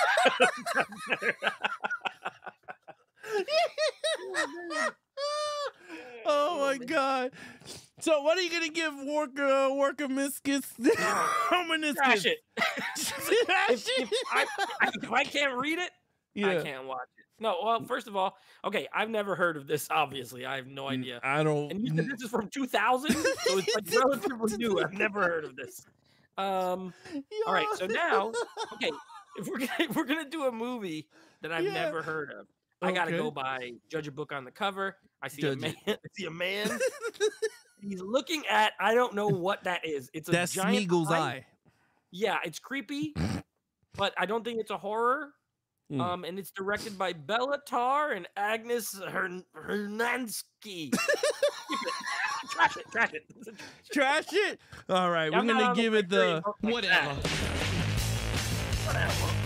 oh my god. So what are you gonna give Worker uh, Worker Miskits? (laughs) Trash it. (laughs) if, if, I, I- if I can't read it, I can't watch it. No, well, first of all, okay, I've never heard of this. Obviously, I have no idea. I don't. And you said this is from 2000, so it's like relatively new. I've never heard of this. Um, (laughs) all right, so now, okay, if we're gonna (laughs) if we're gonna do a movie that I've Yeah. never heard of, I gotta go by judge a book on the cover. I see Judge a man. (laughs) I see a man. He's looking at. I don't know what that is. It's a That's giant Smeagol's eye. eye. Yeah, it's creepy, but I don't think it's a horror. Mm. Um, and it's directed by Béla Tarr and Agnes Hern- Hernansky. Trash it, trash it. (laughs) Trash it. All right, we're gonna give it the Criterion book like that. Whatever.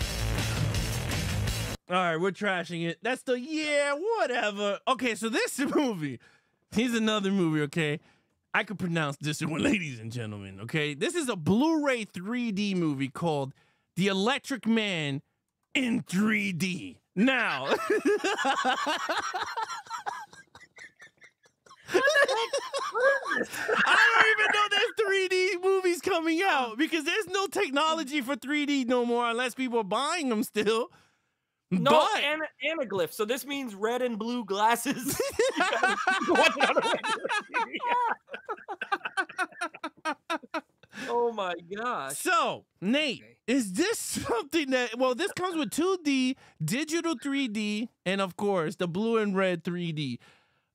All right, we're trashing it. That's the yeah, whatever. Okay, so this (laughs) movie, here's another movie. Okay, I could pronounce this one, (laughs) ladies and gentlemen. Okay, this is a Blu-ray 3D movie called The Electric Man in 3D. Now, I don't even know there's 3D movies coming out because there's no technology for 3D no more unless people are buying them still. No, But- ana- anaglyph. So this means red and blue glasses. Watch it on a regular TV. oh my gosh. So, Nate, Okay. is this something that well, this comes with 2D, digital 3D, and of course the blue and red 3D.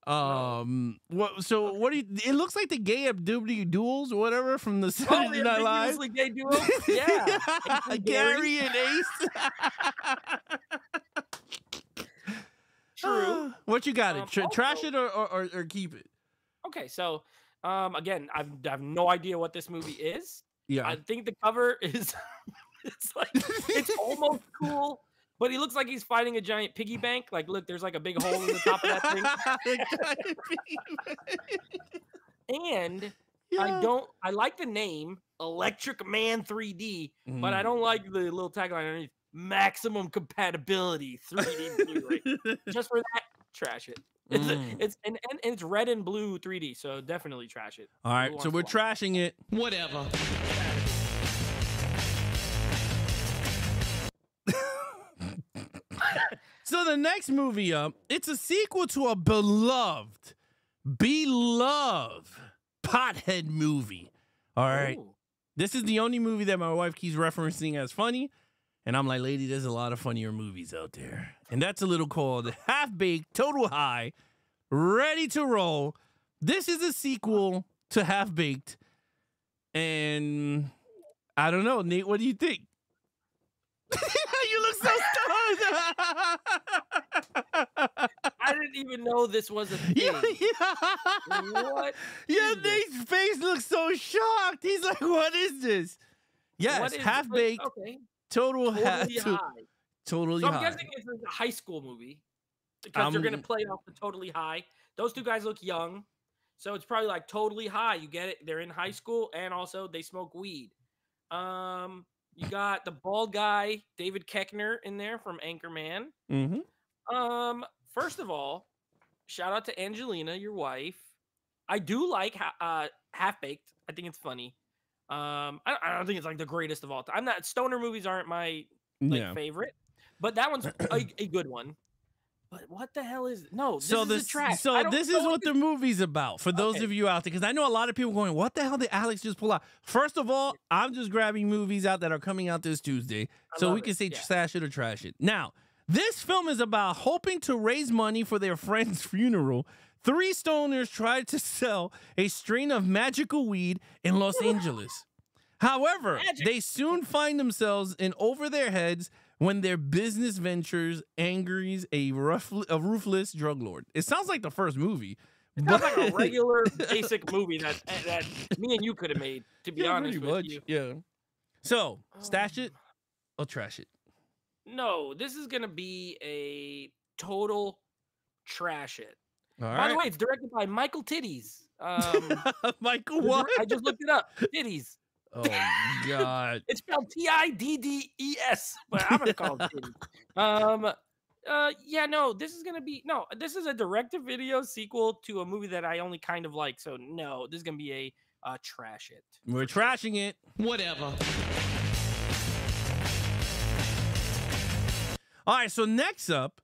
Um, what? So what do you? It looks like the gay Abdubdi duels or whatever from the Oh, Saturday the Night Live. gay (laughs) duo? Yeah. Gary and Ace. True. (sighs) what you got? Um, it? Tr- trash also- it or, or or or keep it? Okay, so um again, I've I have no idea what this movie is. Yeah. I think the cover (laughs) is it's like it's almost cool, but he looks like he's fighting a giant piggy bank. Like, look, there's like a big hole in the top of that thing. (laughs) And I don't I like the name Electric Man 3D, but I Mm. don't like the little tagline underneath maximum compatibility 3D Blu-ray. (laughs) Just for that, trash it. It's, Mm. it's and, and it's red and blue 3D, so definitely trash it. All right, so we're trashing it. Whatever. So the next movie up, it's a sequel to a beloved, beloved pothead movie. All right. Ooh. This is the only movie that my wife keeps referencing as funny. And I'm like, lady, there's a lot of funnier movies out there. And that's a little called Half Baked, Total High, Ready to Roll. This is a sequel to Half Baked. And I don't know, Nate, what do you think? (laughs) you look so (laughs) stunned. (laughs) I (laughs) didn't even know this was a thing. yeah, yeah. What? Yeah. Nate's face looks so shocked. He's like, "What is this?" Yes, is- half baked, Okay. total, Totally to- high. totally So I'm high. guessing it's a high school movie because they're gonna Um, play off the totally high. Those two guys look young, so it's probably like totally high. You get it? They're in high school and also they smoke weed. Um, you got the bald guy David Koechner in there from Anchorman. mm-hmm. Um, first of all, shout out to Angelina, your wife. I do like ha- uh, Half Baked. I think it's funny. Um, I, I don't think it's like the greatest of all time. I'm not stoner movies aren't my like Yeah. favorite, but that one's (clears throat) a, a good one. But what the hell is no? This So is this, a trash. So this is what the movie's about for those Okay. of you out there, because I know a lot of people going, "What the hell did Alex just pull out?" First of all, I'm just grabbing movies out that are coming out this Tuesday, I so we can it, say yeah. trash it or trash it. Now, this film is about hoping to raise money for their friend's (laughs) funeral. Three stoners tried to sell a strain of magical weed in Los Angeles. However, Magic. they soon find themselves in over their heads when their business ventures angers a, rough, a ruthless drug lord. It sounds like the first movie. It sounds like a regular (laughs) basic movie that that me and you could have made. To be Yeah, honest with much, you, Yeah. So, stash it Um, or trash it. No, this is gonna be a total trash it. All By right. the way, it's directed by Michael Titties. Um, (laughs) Michael, what? I just looked it up. Titties. Oh (laughs) God. It's spelled T I D D E S, but I'm gonna call it Titties. Um, uh, yeah, no, this is gonna be no. This is a direct-to-video sequel to a movie that I only kind of like. So no, this is gonna be a uh, trash it. We're trashing it. Whatever. All right, so next up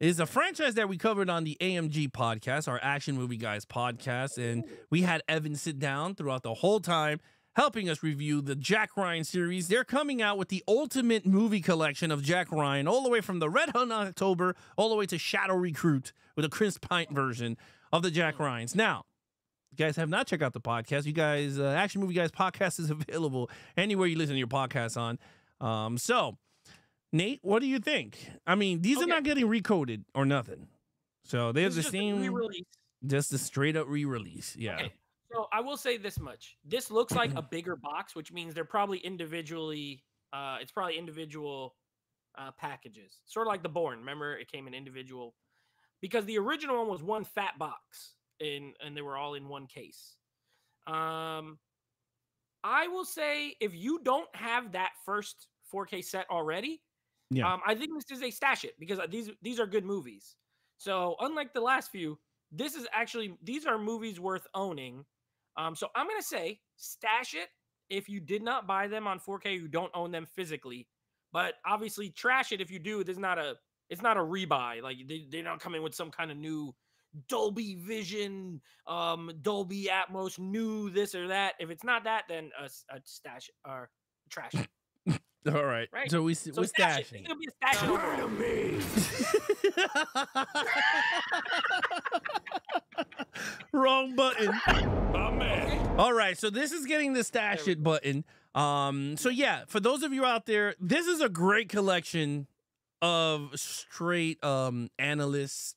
is a franchise that we covered on the AMG podcast, our Action Movie Guys podcast. And we had Evan sit down throughout the whole time helping us review the Jack Ryan series. They're coming out with the ultimate movie collection of Jack Ryan, all the way from the Red Hunt October, all the way to Shadow Recruit with a Chris Pine version of the Jack Ryans. Now, you guys have not checked out the podcast. You guys, uh, Action Movie Guys podcast is (laughs) available anywhere you listen to your podcasts on. Um, so, Nate, what do you think? I mean, these are not getting recoded or nothing. So they're This the same, re-release. just a straight up re-release. Yeah. Okay, So I will say this much: this looks like a (clears throat) bigger box, which means they're probably individually. Uh, it's probably individual uh, packages, sort of like the Bourne. Remember, it came in individual because the original one was one fat box, in and they were all in one case. Um, I will say if you don't have that first 4K set already, Yeah. um, I think this is a stash it because uh, these these are good movies. So unlike the last few, this is actually these are movies worth owning. Um, so I'm gonna say stash it if you did not buy them on 4K, you don't own them physically. But obviously, trash it if you do. There's not a it's not a rebuy. Like they, they're not coming with some kind of new Dolby Vision, um, Dolby Atmos, new this or that. If it's not that, then a stash or trash it. All right. Right. So we So we're stash it. stashing. It's gonna be a stash it overall. Wrong button. All right, so this is getting the stash it button. Um, so yeah, for those of you out there, this is a great collection of straight um analyst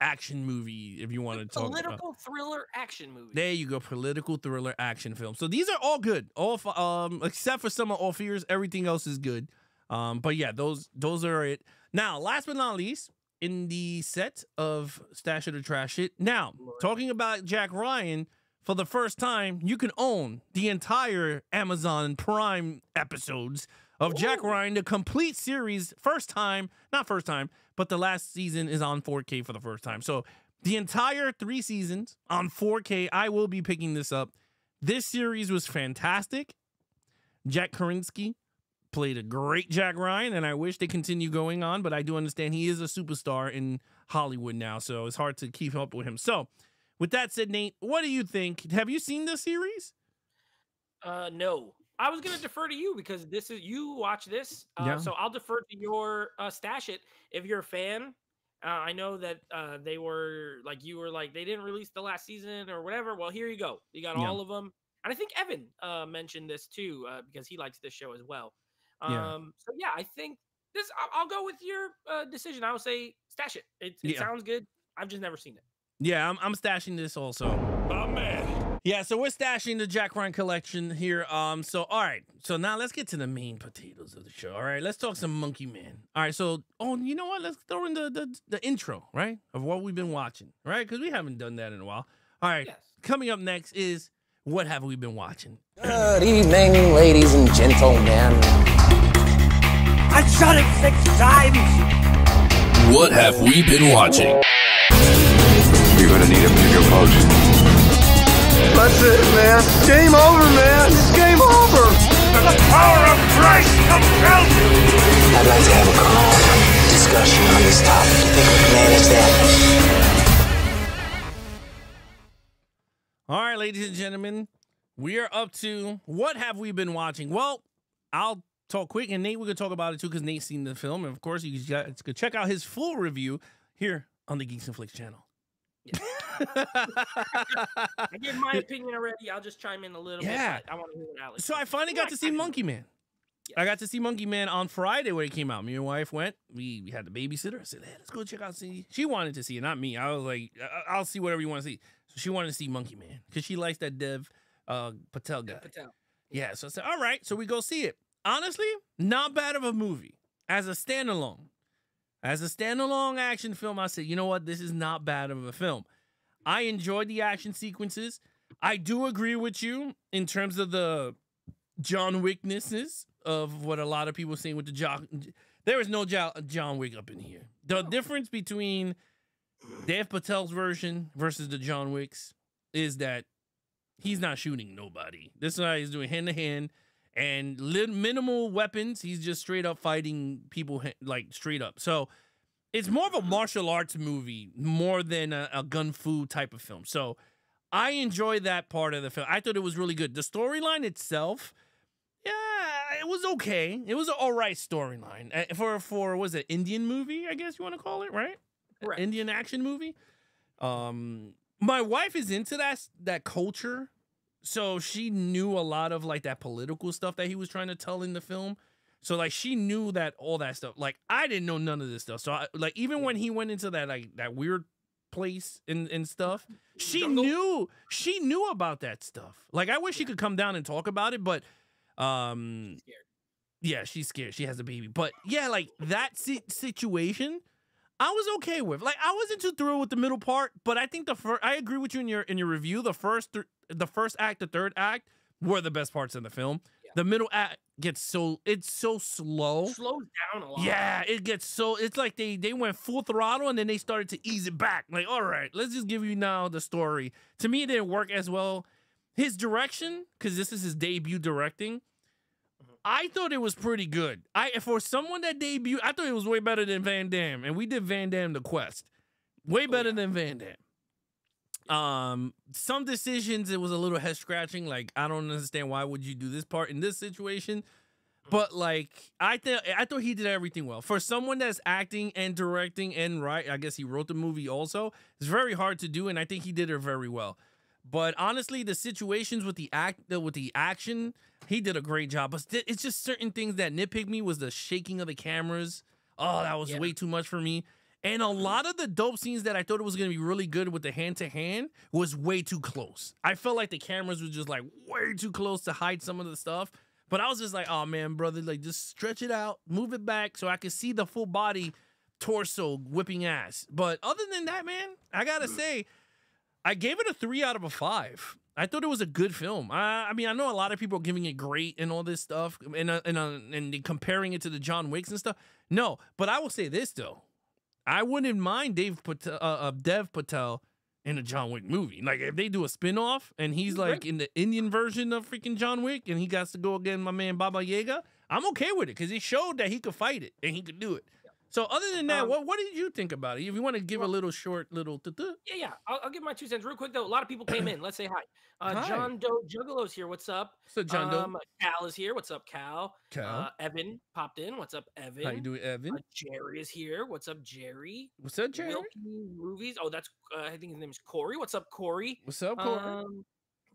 action movie. If you want to talk about. Political thriller action movie. There you go, political thriller action film. So these are all good, all fi- um except for Sum of All Fears. Everything else is good. Um, but yeah, those those are it. Now, last but not least, in the set of Stash It or Trash It. Now, talking about Jack Ryan, for the first time, you can own the entire Amazon Prime episodes of Jack Ryan, the complete series. First time, not first time, but the last season is on 4K for the first time. So the entire three seasons on 4K. I will be picking this up. This series was fantastic. Jack Krasinski played a great Jack Ryan, and I wish they continue going on, but I do understand he is a superstar in Hollywood now, so it's hard to keep up with him. So, with that said, Nate, what do you think? Have you seen the series? Uh, no. I was gonna defer to you because this is you watch this. Uh, Yeah. So I'll defer to your uh, stash it if you're a fan. Uh, I know that uh, they were like you were like they didn't release the last season or whatever. Well, here you go. You got Yeah. all of them, and I think Evan uh, mentioned this too uh, because he likes this show as well. Um, Yeah. So yeah, I think this. I'll, I'll go with your uh, decision. I will say stash it. It, it Yeah. sounds good. I've just never seen it. Yeah, I'm, I'm stashing this also. Yeah, so we're stashing the Jack Ryan collection here. Um, so all right, so now let's get to the main potatoes of the show. All right, let's talk some Monkey Man. All right, so oh, you know what? Let's throw in the the, the intro, right, of what we've been watching, right? Because we haven't done that in a while. All right, Yes. coming up next is what have we been watching? Good evening, ladies and gentlemen. I shot it six times. What have we been watching? You're gonna need a bigger boat. That's it, man. Game over, man. It's game over. The power of Christ compels you. I'd like to have a calm discussion on this topic. You think we can manage that? All right, ladies and gentlemen, we are up to what have we been watching? Well, I'll talk quick, and Nate, we're gonna talk about it too because Nate's seen the film, and of course, you guys could check out his full review here on the Geeks and Flix channel. (laughs) I gave my opinion already. I'll just chime in a little Yeah. bit. I want to hear what Alex. so I finally got to see Monkey Man. I got to see Monkey Man on Friday when it came out. Me and wife went. We, we had the babysitter. I said, hey, let's go check out. See, she wanted to see it, not me. I was like, I- I'll see whatever you want to see. So she wanted to see Monkey Man because she likes that Dev uh, Patel guy. Patel. Yeah, so I said, all right, so we go see it. Honestly, not bad of a movie. as a standalone, as a standalone action film, I said, you know what, this is not bad of a film. I enjoyed the action sequences. I do agree with you in terms of the John Wicknesses of what a lot of people saying with the John. There is no Jo- John Wick up in here. The difference between Dev Patel's version versus the John Wicks is that he's not shooting nobody. This guy is doing hand to hand and minimal weapons. He's just straight up fighting people like straight up. So it's more of a martial arts movie more than a, a gun fu type of film. So I enjoy that part of the film. I thought it was really good. The storyline itself, yeah, it was okay. It was an all right storyline Uh, for for was it Indian movie? I guess you want to call it right. Correct. Indian action movie. Um, my wife is into that that culture, so she knew a lot of like that political stuff that he was trying to tell in the film. So like she knew that all that stuff. Like I didn't know none of this stuff. So I, like even when he went into that like that weird place and and stuff, she Jungle? knew she knew about that stuff. Like I wish she could come down and talk about it, but um Scared. yeah, she's scared. She has a baby. But yeah, like that si- situation, I was okay with. Like I wasn't too thrilled with the middle part, but I think the first I agree with you in your in your review. The first th- the first act, the third act were the best parts in the film. Yeah. The middle act gets so it's so slow. Slows down a lot. Yeah, it gets so it's like they they went full throttle and then they started to ease it back. Like, all right, let's just give you now the story. To me, it didn't work as well. His direction, because this is his debut directing, I thought it was pretty good. I for someone that debuted, I thought it was way better than Van Damme, and we did Van Damme the Quest, way better than Van Damme. Um, some decisions it was a little head scratching. Like I don't understand why would you do this part in this situation. But like I think I thought he did everything well. For someone that's acting and directing and right, I guess he wrote the movie also. It's very hard to do, and I think he did it very well. But honestly, the situations with the act with the action, he did a great job. But it's just certain things that nitpick me was the shaking of the cameras. Oh, that was Yeah. way too much for me. And a mm-hmm. lot of the dope scenes that I thought it was gonna be really good with the hand to hand was way too close. I felt like the cameras were just like way too close to hide some of the stuff. But I was just like, oh man, brother, like just stretch it out, move it back so I could see the full body torso whipping ass. But other than that, man, I gotta mm. say, I gave it a three out of a five. I thought it was a good film. I, I mean, I know a lot of people are giving it great and all this stuff, and uh, and uh, and comparing it to the John Wicks and stuff. No, but I will say this though, I wouldn't mind Dave Patel, uh, uh, Dev Patel in a John Wick movie. Like if they do a spin-off and he's like in the Indian version of freaking John Wick and he got to go against my man Baba Yaga, I'm okay with it because he showed that he could fight it and he could do it. So other than that, Um, what what did you think about it? If you want to give a little short little tuh-tuh. Yeah, yeah. I'll, I'll give my two cents real quick though. A lot of people came (clears throat) in. Let's say hi. Uh, Hi. John Doe Juggalo's here. What's up? So John Doe, Um, Cal is here. What's up, Cal? Cal, Uh, Evan popped in. What's up, Evan? how you doing, Evan? Uh, Jerry is here. What's up, Jerry? What's up, Jerry? Wilkie movies. Oh, that's uh, I think his name is Corey. What's up, Corey? What's up, Corey? Um,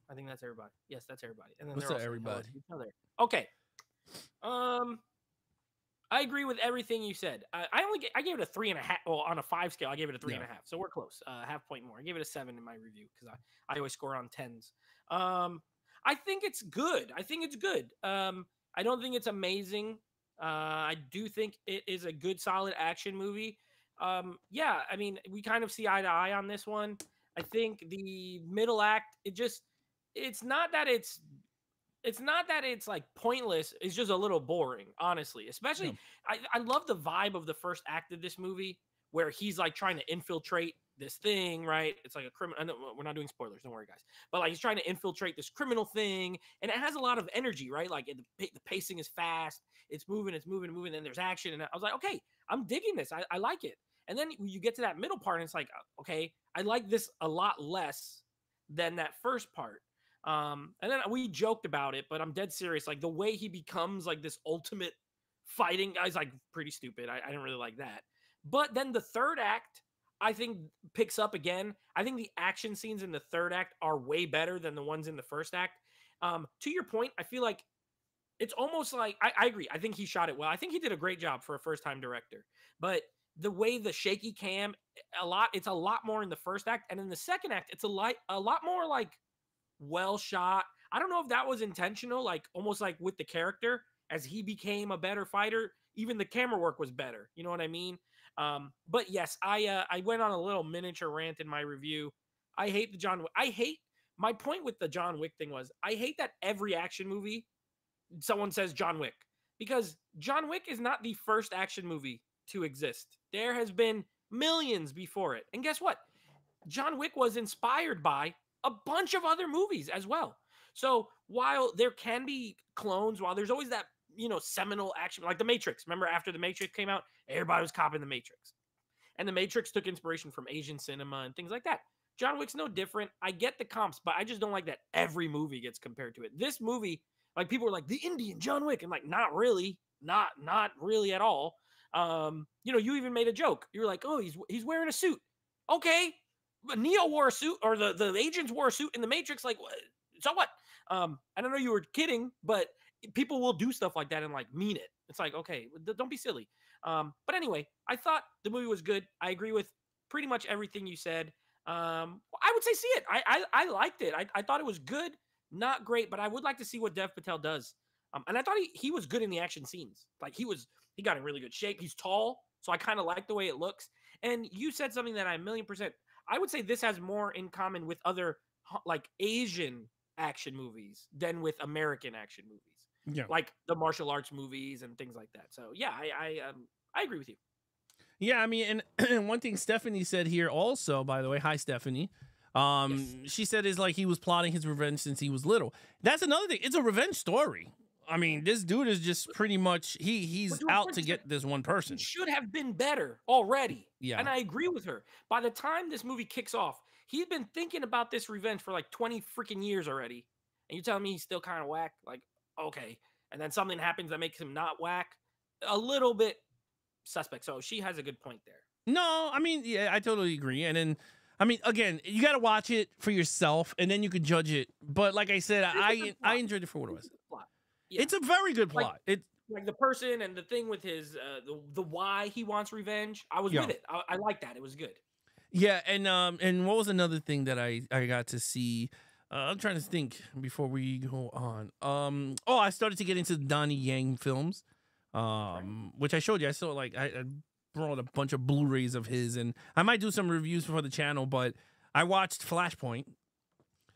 I think that's everybody. Yes, that's everybody. And then What's up, all saying hello to everybody? each other. Okay. Um, I agree with everything you said. I, I only I gave it a three and a half. Well, on a five scale, I gave it a three and a half. So we're close. Uh, half point more. I gave it a seven in my review because I I always score on tens. Um, I think it's good. I think it's good. Um, I don't think it's amazing. Uh, I do think it is a good, solid action movie. Um, yeah, I mean, we kind of see eye to eye on this one. I think the middle act, it just, it's not that it's, it's not that it's like pointless. It's just a little boring, honestly. Especially, No. I, I love the vibe of the first act of this movie where he's like trying to infiltrate this thing, right? It's like a criminal. We're not doing spoilers, don't worry, guys. But like he's trying to infiltrate this criminal thing, and it has a lot of energy, right? Like it, the, the pacing is fast, it's moving, it's moving, moving, and there's action. And I was like, okay, I'm digging this. I, I like it. And then you get to that middle part, and it's like, okay, I like this a lot less than that first part. Um, and then we joked about it, but I'm dead serious. Like the way he becomes like this ultimate fighting guy is like pretty stupid. I, I didn't really like that. But then the third act, I think, picks up again. I think the action scenes in the third act are way better than the ones in the first act. Um, to your point, I feel like it's almost like I, I agree. I think he shot it well. I think he did a great job for a first time director. But the way the shaky cam, a lot, it's a lot more in the first act, and in the second act, it's a light, a lot more like well shot. I don't know if that was intentional, like almost like with the character as he became a better fighter. even the camera work was better. You know what I mean? Um, but yes, I uh, I went on a little miniature rant in my review. I hate the John. Wick. I hate my point with the John Wick thing was I hate that every action movie someone says John Wick because John Wick is not the first action movie to exist. There has been millions before it. And guess what? John Wick was inspired by a bunch of other movies as well. So while there can be clones, while there's always that, you know, seminal action like The Matrix. Remember after The Matrix came out, everybody was copying The Matrix. And The Matrix took inspiration from Asian cinema and things like that. John Wick's no different. I get the comps, but I just don't like that every movie gets compared to it. This movie, like people are like the Indian John Wick, and like not really, not not really at all. Um, you know, you even made a joke. You were like, oh, he's he's wearing a suit. Okay, Neo wore a suit, or the the agents wore a suit in the Matrix. Like, so what? Um, I don't know you were kidding, but people will do stuff like that and like mean it. It's like, okay, don't be silly. Um, but anyway, I thought the movie was good. I agree with pretty much everything you said. Um, I would say see it. I I, I liked it. I, I thought it was good, not great, but I would like to see what Dev Patel does. Um, and I thought he, he was good in the action scenes. Like he was, he got in really good shape. He's tall, so I kind of like the way it looks. And you said something that I a million percent. I would say this has more in common with other like Asian action movies than with American action movies. Yeah. Like the martial arts movies and things like that. So yeah, I I um I agree with you. Yeah, I mean, and (clears throat) one thing Stephanie said here also, by the way, hi Stephanie. Um, Yes. she said is like he was plotting his revenge since he was little. That's another thing. It's a revenge story. I mean, this dude is just pretty much he he's But to a out to get this one person. He should have been better already. Yeah. And I agree with her. By the time this movie kicks off, he's been thinking about this revenge for like 20 freaking years already. And you're telling me he's still kind of whack? Like, okay. And then something happens that makes him not whack. A little bit suspect. So she has a good point there. No, I mean, yeah, I totally agree. And then, I mean, again, you got to watch it for yourself, and then you can judge it. But like I said, I I enjoyed it for what it was. It's a good plot. Yeah. It's a very good Like- plot. it like the person and the thing with his uh the, the why he wants revenge. I was Yeah. with it. I, I like that. It was good. Yeah, and um, and what was another thing that I I got to see? Uh, I'm trying to think before we go on. Um, oh, I started to get into the Donnie Yen films, um, which I showed you. I saw like I, I brought a bunch of Blu-rays of his, and I might do some reviews for the channel. But I watched Flashpoint.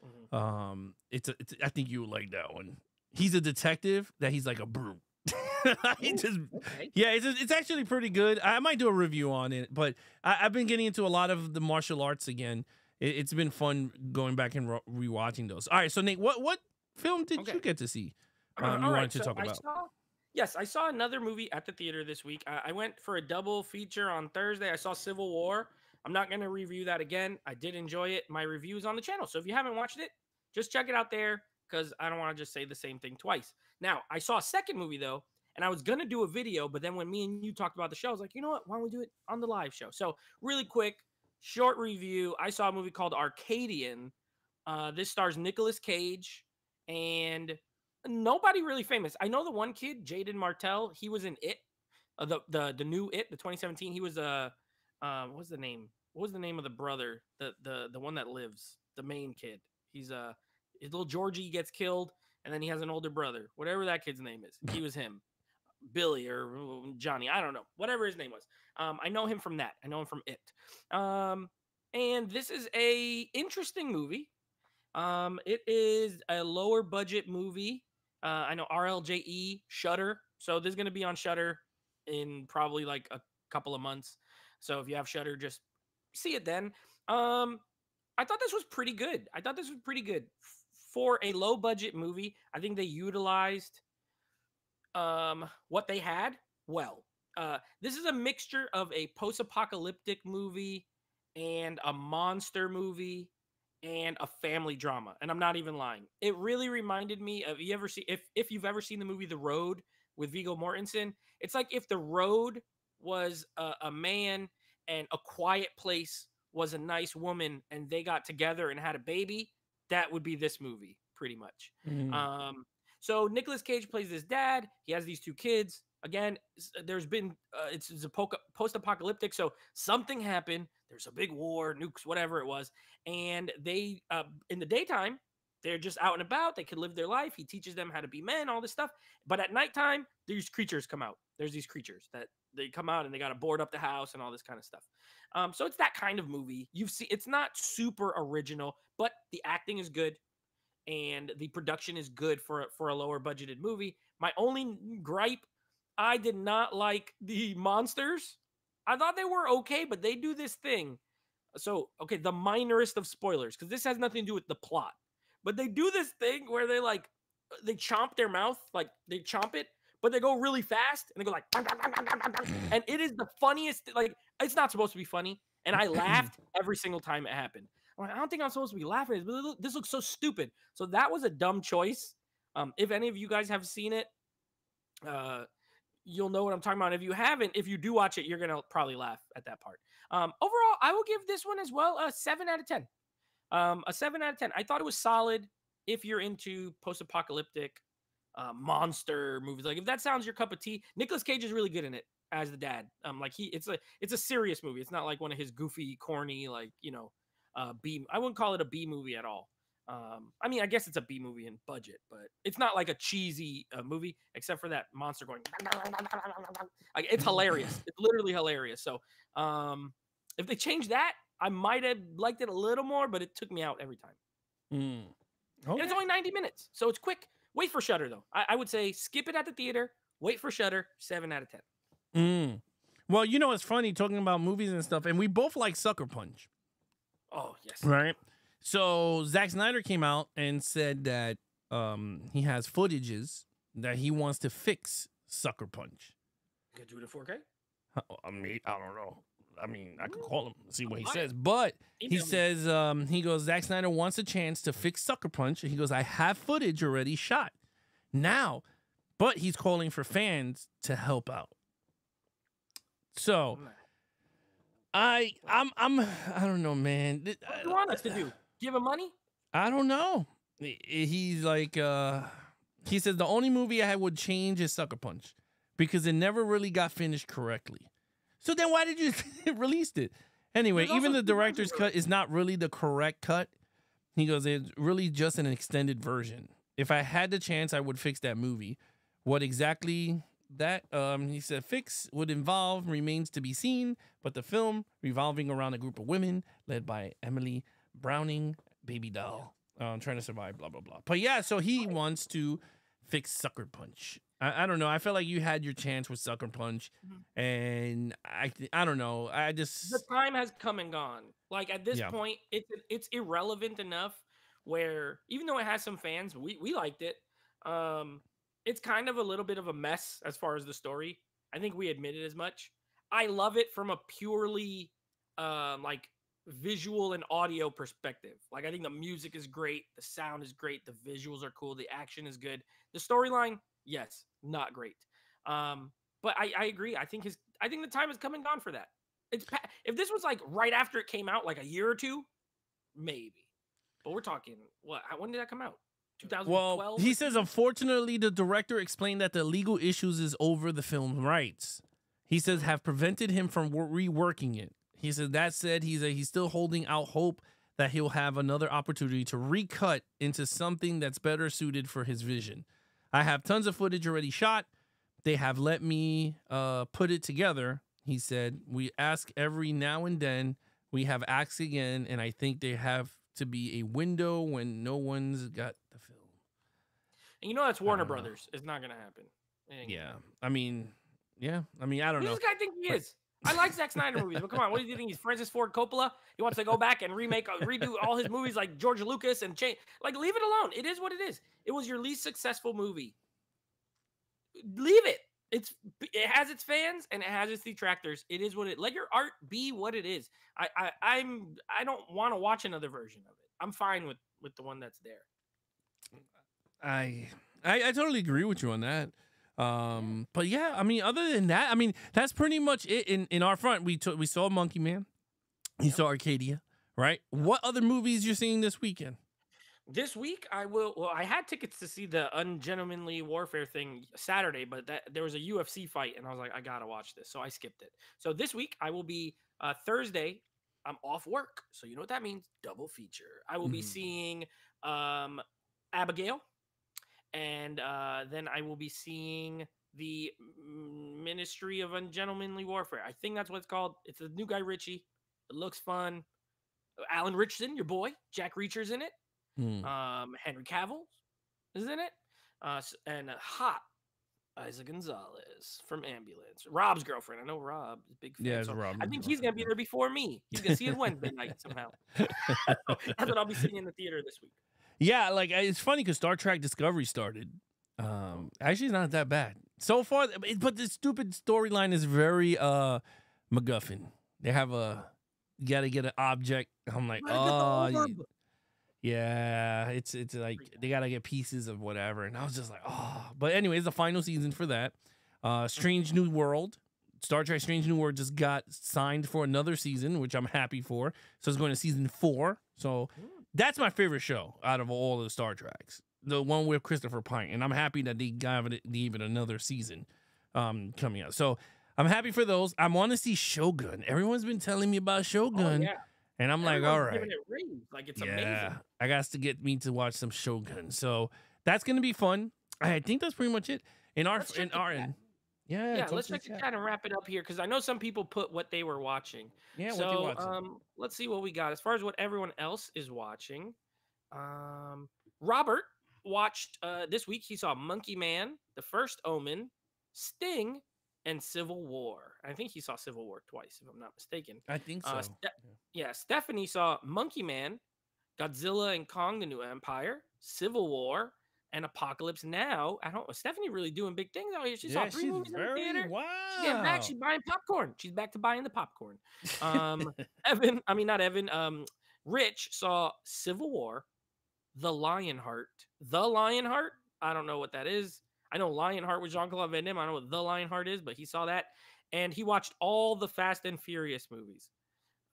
Mhm. Um, it's a, it's I think you would like that one. He's a detective that he's like a brute. (laughs) he just Okay. yeah, it's it's actually pretty good. I might do a review on it, but I, I've been getting into a lot of the martial arts again. It, it's been fun going back and re- rewatching those. All right, so Nate, what what film did Okay. you get to see? (clears throat) Um, you all wanted right, to so talk I about? saw, yes, I saw another movie at the theater this week. I, I went for a double feature on Thursday. I saw Civil War. I'm not going to review that again. I did enjoy it. My review is on the channel. So if you haven't watched it, just check it out there because I don't want to just say the same thing twice. Now, I saw a second movie though, and I was going to do a video, but then when me and you talked about the show, I was like, you know what? Why don't we do it on the live show? So, really quick, short review. I saw a movie called Arcadian. Uh, this stars Nicolas Cage and nobody really famous. I know the one kid, Jaeden Martell. He was in It, uh, the the the new It, the 2017. He was a uh, uh, what was the name? What was the name of the brother? The the the one that lives, the main kid. He's uh, his little Georgie gets killed, and then he has an older brother. Whatever that kid's name is, he was him. Billy or uh, Johnny, I don't know, whatever his name was. Um, I know him from that. I know him from It. Um, and this is a interesting movie. Um, it is a lower budget movie. Uh, I know RLJE Shudder, so this is going to be on Shudder in probably like a couple of months. So if you have Shudder, just see it then. Um, I thought this was pretty good. I thought this was pretty good for a low budget movie. I think they utilized um what they had well. Uh, this is a mixture of a post-apocalyptic movie and a monster movie and a family drama and i'm not even lying it really reminded me of you ever see if if you've ever seen the movie the road with Viggo Mortensen it's like if the road was a, a man and a quiet place was a nice woman and they got together and had a baby that would be this movie pretty much Mhm. um, so Nicolas Cage plays this dad. He has these two kids. Again, there's been uh, it's, it's a poca- post-apocalyptic, so something happened. There's a big war, nukes, whatever it was, and they uh, in the daytime they're just out and about. They can live their life. He teaches them how to be men, all this stuff. But at nighttime, these creatures come out. There's these creatures that they come out and they got to board up the house and all this kind of stuff. Um, so it's that kind of movie. You've seen it's not super original, but the acting is good and the production is good for for a lower budgeted movie. My only gripe, I did not like the monsters. I thought they were okay, but they do this thing. So, okay, the minorest of spoilers because this has nothing to do with the plot. But they do this thing where they like they chomp their mouth, like they chomp it, but they go really fast and they go like and it is the funniest like it's not supposed to be funny and I laughed (clears throat) every single time it happened. I'm like, I don't think I'm supposed to be laughing. But this looks so stupid. So that was a dumb choice. Um, if any of you guys have seen it, uh, you'll know what I'm talking about. If you haven't, if you do watch it, you're gonna probably laugh at that part. Um, overall, I will give this one as well a seven out of ten. Um, a seven out of ten. I thought it was solid. If you're into post-apocalyptic uh, monster movies, like if that sounds your cup of tea, Nicolas Cage is really good in it as the dad. Um, like he, it's a it's a serious movie. It's not like one of his goofy, corny, like you know, uh, B. I wouldn't call it a B movie at all. Um, I mean, I guess it's a B movie in budget, but it's not like a cheesy uh, movie, except for that monster going. (laughs) Like it's hilarious. (laughs) It's literally hilarious. So, um, if they change that, I might have liked it a little more, but it took me out every time. Mm. And Okay. it's only 90 minutes, so it's quick. Wait for Shudder though. I, I would say skip it at the theater. Wait for Shudder. Seven out of ten. Mm. Well, you know, it's funny talking about movies and stuff, and we both like Sucker Punch, Oh yes. right? So Zack Snyder came out and said that um, he has footages that he wants to fix Sucker Punch. Could do it in 4K. Huh, I mean, I don't know. I mean, I could call him see what he says, but he says um, he goes. Zack Snyder wants a chance to fix Sucker Punch. He goes, I have footage already shot now, but he's calling for fans to help out. So. I I'm I'm I don't know, man. What do you want us to do? Give him money? I don't know. He's like uh he says the only movie I would change is Sucker Punch because it never really got finished correctly. So then why did you (laughs) release it? Anyway, There's even the director's cut is not really the correct cut. He goes, it's really just an extended version. If I had the chance, I would fix that movie. What exactly that um he said fix would involve remains to be seen, but the film revolving around a group of women led by Emily Browning, baby doll, uh, trying to survive, blah blah blah. But yeah, so he wants to fix Sucker Punch. I, I don't know. I felt like you had your chance with Sucker Punch, and I I don't know. I just the time has come and gone. Like at this Yeah. point, it's it's irrelevant enough where even though it has some fans, we we liked it. Um, it's kind of a little bit of a mess as far as the story. I think we admitted as much. I love it from a purely um like visual and audio perspective. Like I think the music is great, the sound is great, the visuals are cool, the action is good. The storyline, yes, not great. Um, but I, I agree. I think his I think the time has come and gone for that. It's pa- if this was like right after it came out, like a year or two, maybe. But we're talking what? When did that come out? 2012. Well, he says unfortunately the director explained that the legal issues is over the film rights. He says have prevented him from wor- reworking it. He said that said he's a, he's still holding out hope that he'll have another opportunity to recut into something that's better suited for his vision. I have tons of footage already shot. They have let me uh, put it together. He said we ask every now and then. We have asked again, and I think they have to be a window when no one's got the film. and you know that's Warner know. Brothers. It's not gonna happen. Yeah. I mean, yeah, I mean, I don't Who know. does this guy think he is? I like Zack Snyder movies, but come on, what do you think? He's Francis Ford Coppola. He wants to go back and remake, uh, redo all his movies like George Lucas and change. Like, leave it alone. It is what it is. It was your least successful movie. Leave it. It's it has its fans and it has its detractors. It is what it. Let your art be what it is. I, I I'm I don't want to watch another version of it. I'm fine with with the one that's there. I, I I totally agree with you on that. Um, but yeah, I mean, other than that, I mean, that's pretty much it. In in our front, we took we saw Monkey Man, we saw Arcadia, right? What other movies you're seeing this weekend? This week I will. Well, I had tickets to see the ungentlemanly warfare thing Saturday, but that there was a UFC fight, and I was like, I gotta watch this, so I skipped it. So this week I will be uh, Thursday. I'm off work, so you know what that means. Double feature. I will be Mhm. seeing um, Abigail, and uh, then I will be seeing the Ministry of Ungentlemanly Warfare. I think that's what it's called. It's a new guy Ritchie. It looks fun. Alan Ritchson, your boy, Jack Reacher's in it. Hmm. Um, Henry Cavill is in it, uh, and uh, hot Eiza González from Ambulance. Rob's girlfriend. I know Rob is a big fan. Yeah, it's so Rob. I think he's gonna be there before me. He's gonna see it Wednesday night somehow. (laughs) (laughs) That's what I'll be seeing in the theater this week. Yeah, like it's funny because Star Trek Discovery started. Um, actually, it's not that bad so far. But the stupid storyline is very uh MacGuffin. They have a you got to get an object. I'm like, Gotta oh, yeah. It's it's like they got to get pieces of whatever, and I was just like, oh. But anyways, the final season for that. Uh, Strange New World. Star Trek Strange New World just got signed for another season, which I'm happy for. So it's going to season four. So that's my favorite show out of all of the Star Treks. The one with Christopher Pine. And I'm happy that they gave it, it another season um, coming out. So I'm happy for those. I want to see Shogun. Everyone's been telling me about Oh, Shogun. yeah. And I'm like, all right. it Like it's yeah. amazing. I got to get me to watch some Shogun. So that's going to be fun. I think that's pretty much it. In our, in our end. Yeah, Yeah, let's to kind check the chat and wrap it up here because I know some people put what they were watching. Yeah, what so um, let's see what we got as far as what everyone else is watching. Um, Robert watched uh, this week. He saw Monkey Man, The First Omen, Sting, and Civil War. I think he saw Civil War twice, if I'm not mistaken. I think so. Uh, Ste- yeah, Stephanie saw Monkey Man, Godzilla and Kong: The New Empire, Civil War, and Apocalypse Now. I don't. Stephanie really doing big things out here. She saw three she's movies in the theater. wow. She's getting back. She's buying popcorn. She's back to buying the popcorn. Um, (laughs) Evan, I mean not Evan. Um, Rich saw Civil War, The Lionheart, The Lionheart. I don't know what that is. I know Lionheart with Jean Claude Van Damme. I know what The Lionheart is, but he saw that, and he watched all the Fast and Furious movies.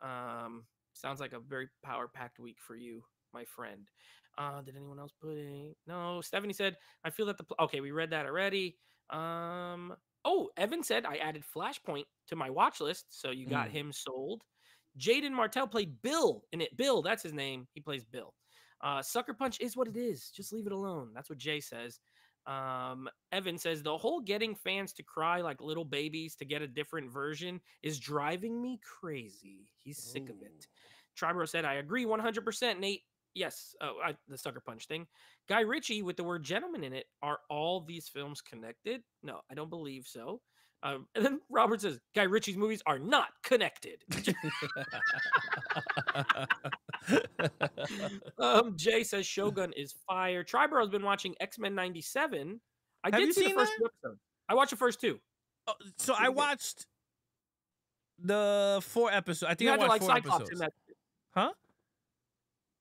Um, sounds like a very power packed week for you, my friend. Uh, did anyone else put a no? Stephanie said, "I feel that the pl- okay, we read that already." Um, oh, Evan said I added Flashpoint to my watch list, so you got Mm. him sold. Jaeden Martell played Bill in it. Bill, that's his name. He plays Bill. Uh, Sucker Punch is what it is. Just leave it alone. That's what Jay says. Um, Evan says the whole getting fans to cry like little babies to get a different version is driving me crazy. He's sick of it. Tribro said, I agree 100%, Nate. Yes, oh, I, the Sucker Punch thing. Guy Ritchie with the word gentleman in it. Are all these films connected? No, I don't believe so. Um, and then Robert says, Guy Ritchie's movies are not connected. (laughs) um, Jay says Shogun is fire. Tribro's been watching X Men '97. I Have did see the first that? two episodes. I watched the first two. Oh, so I watched the four episodes. I think You I had to watched like four Cyclops episodes. Huh?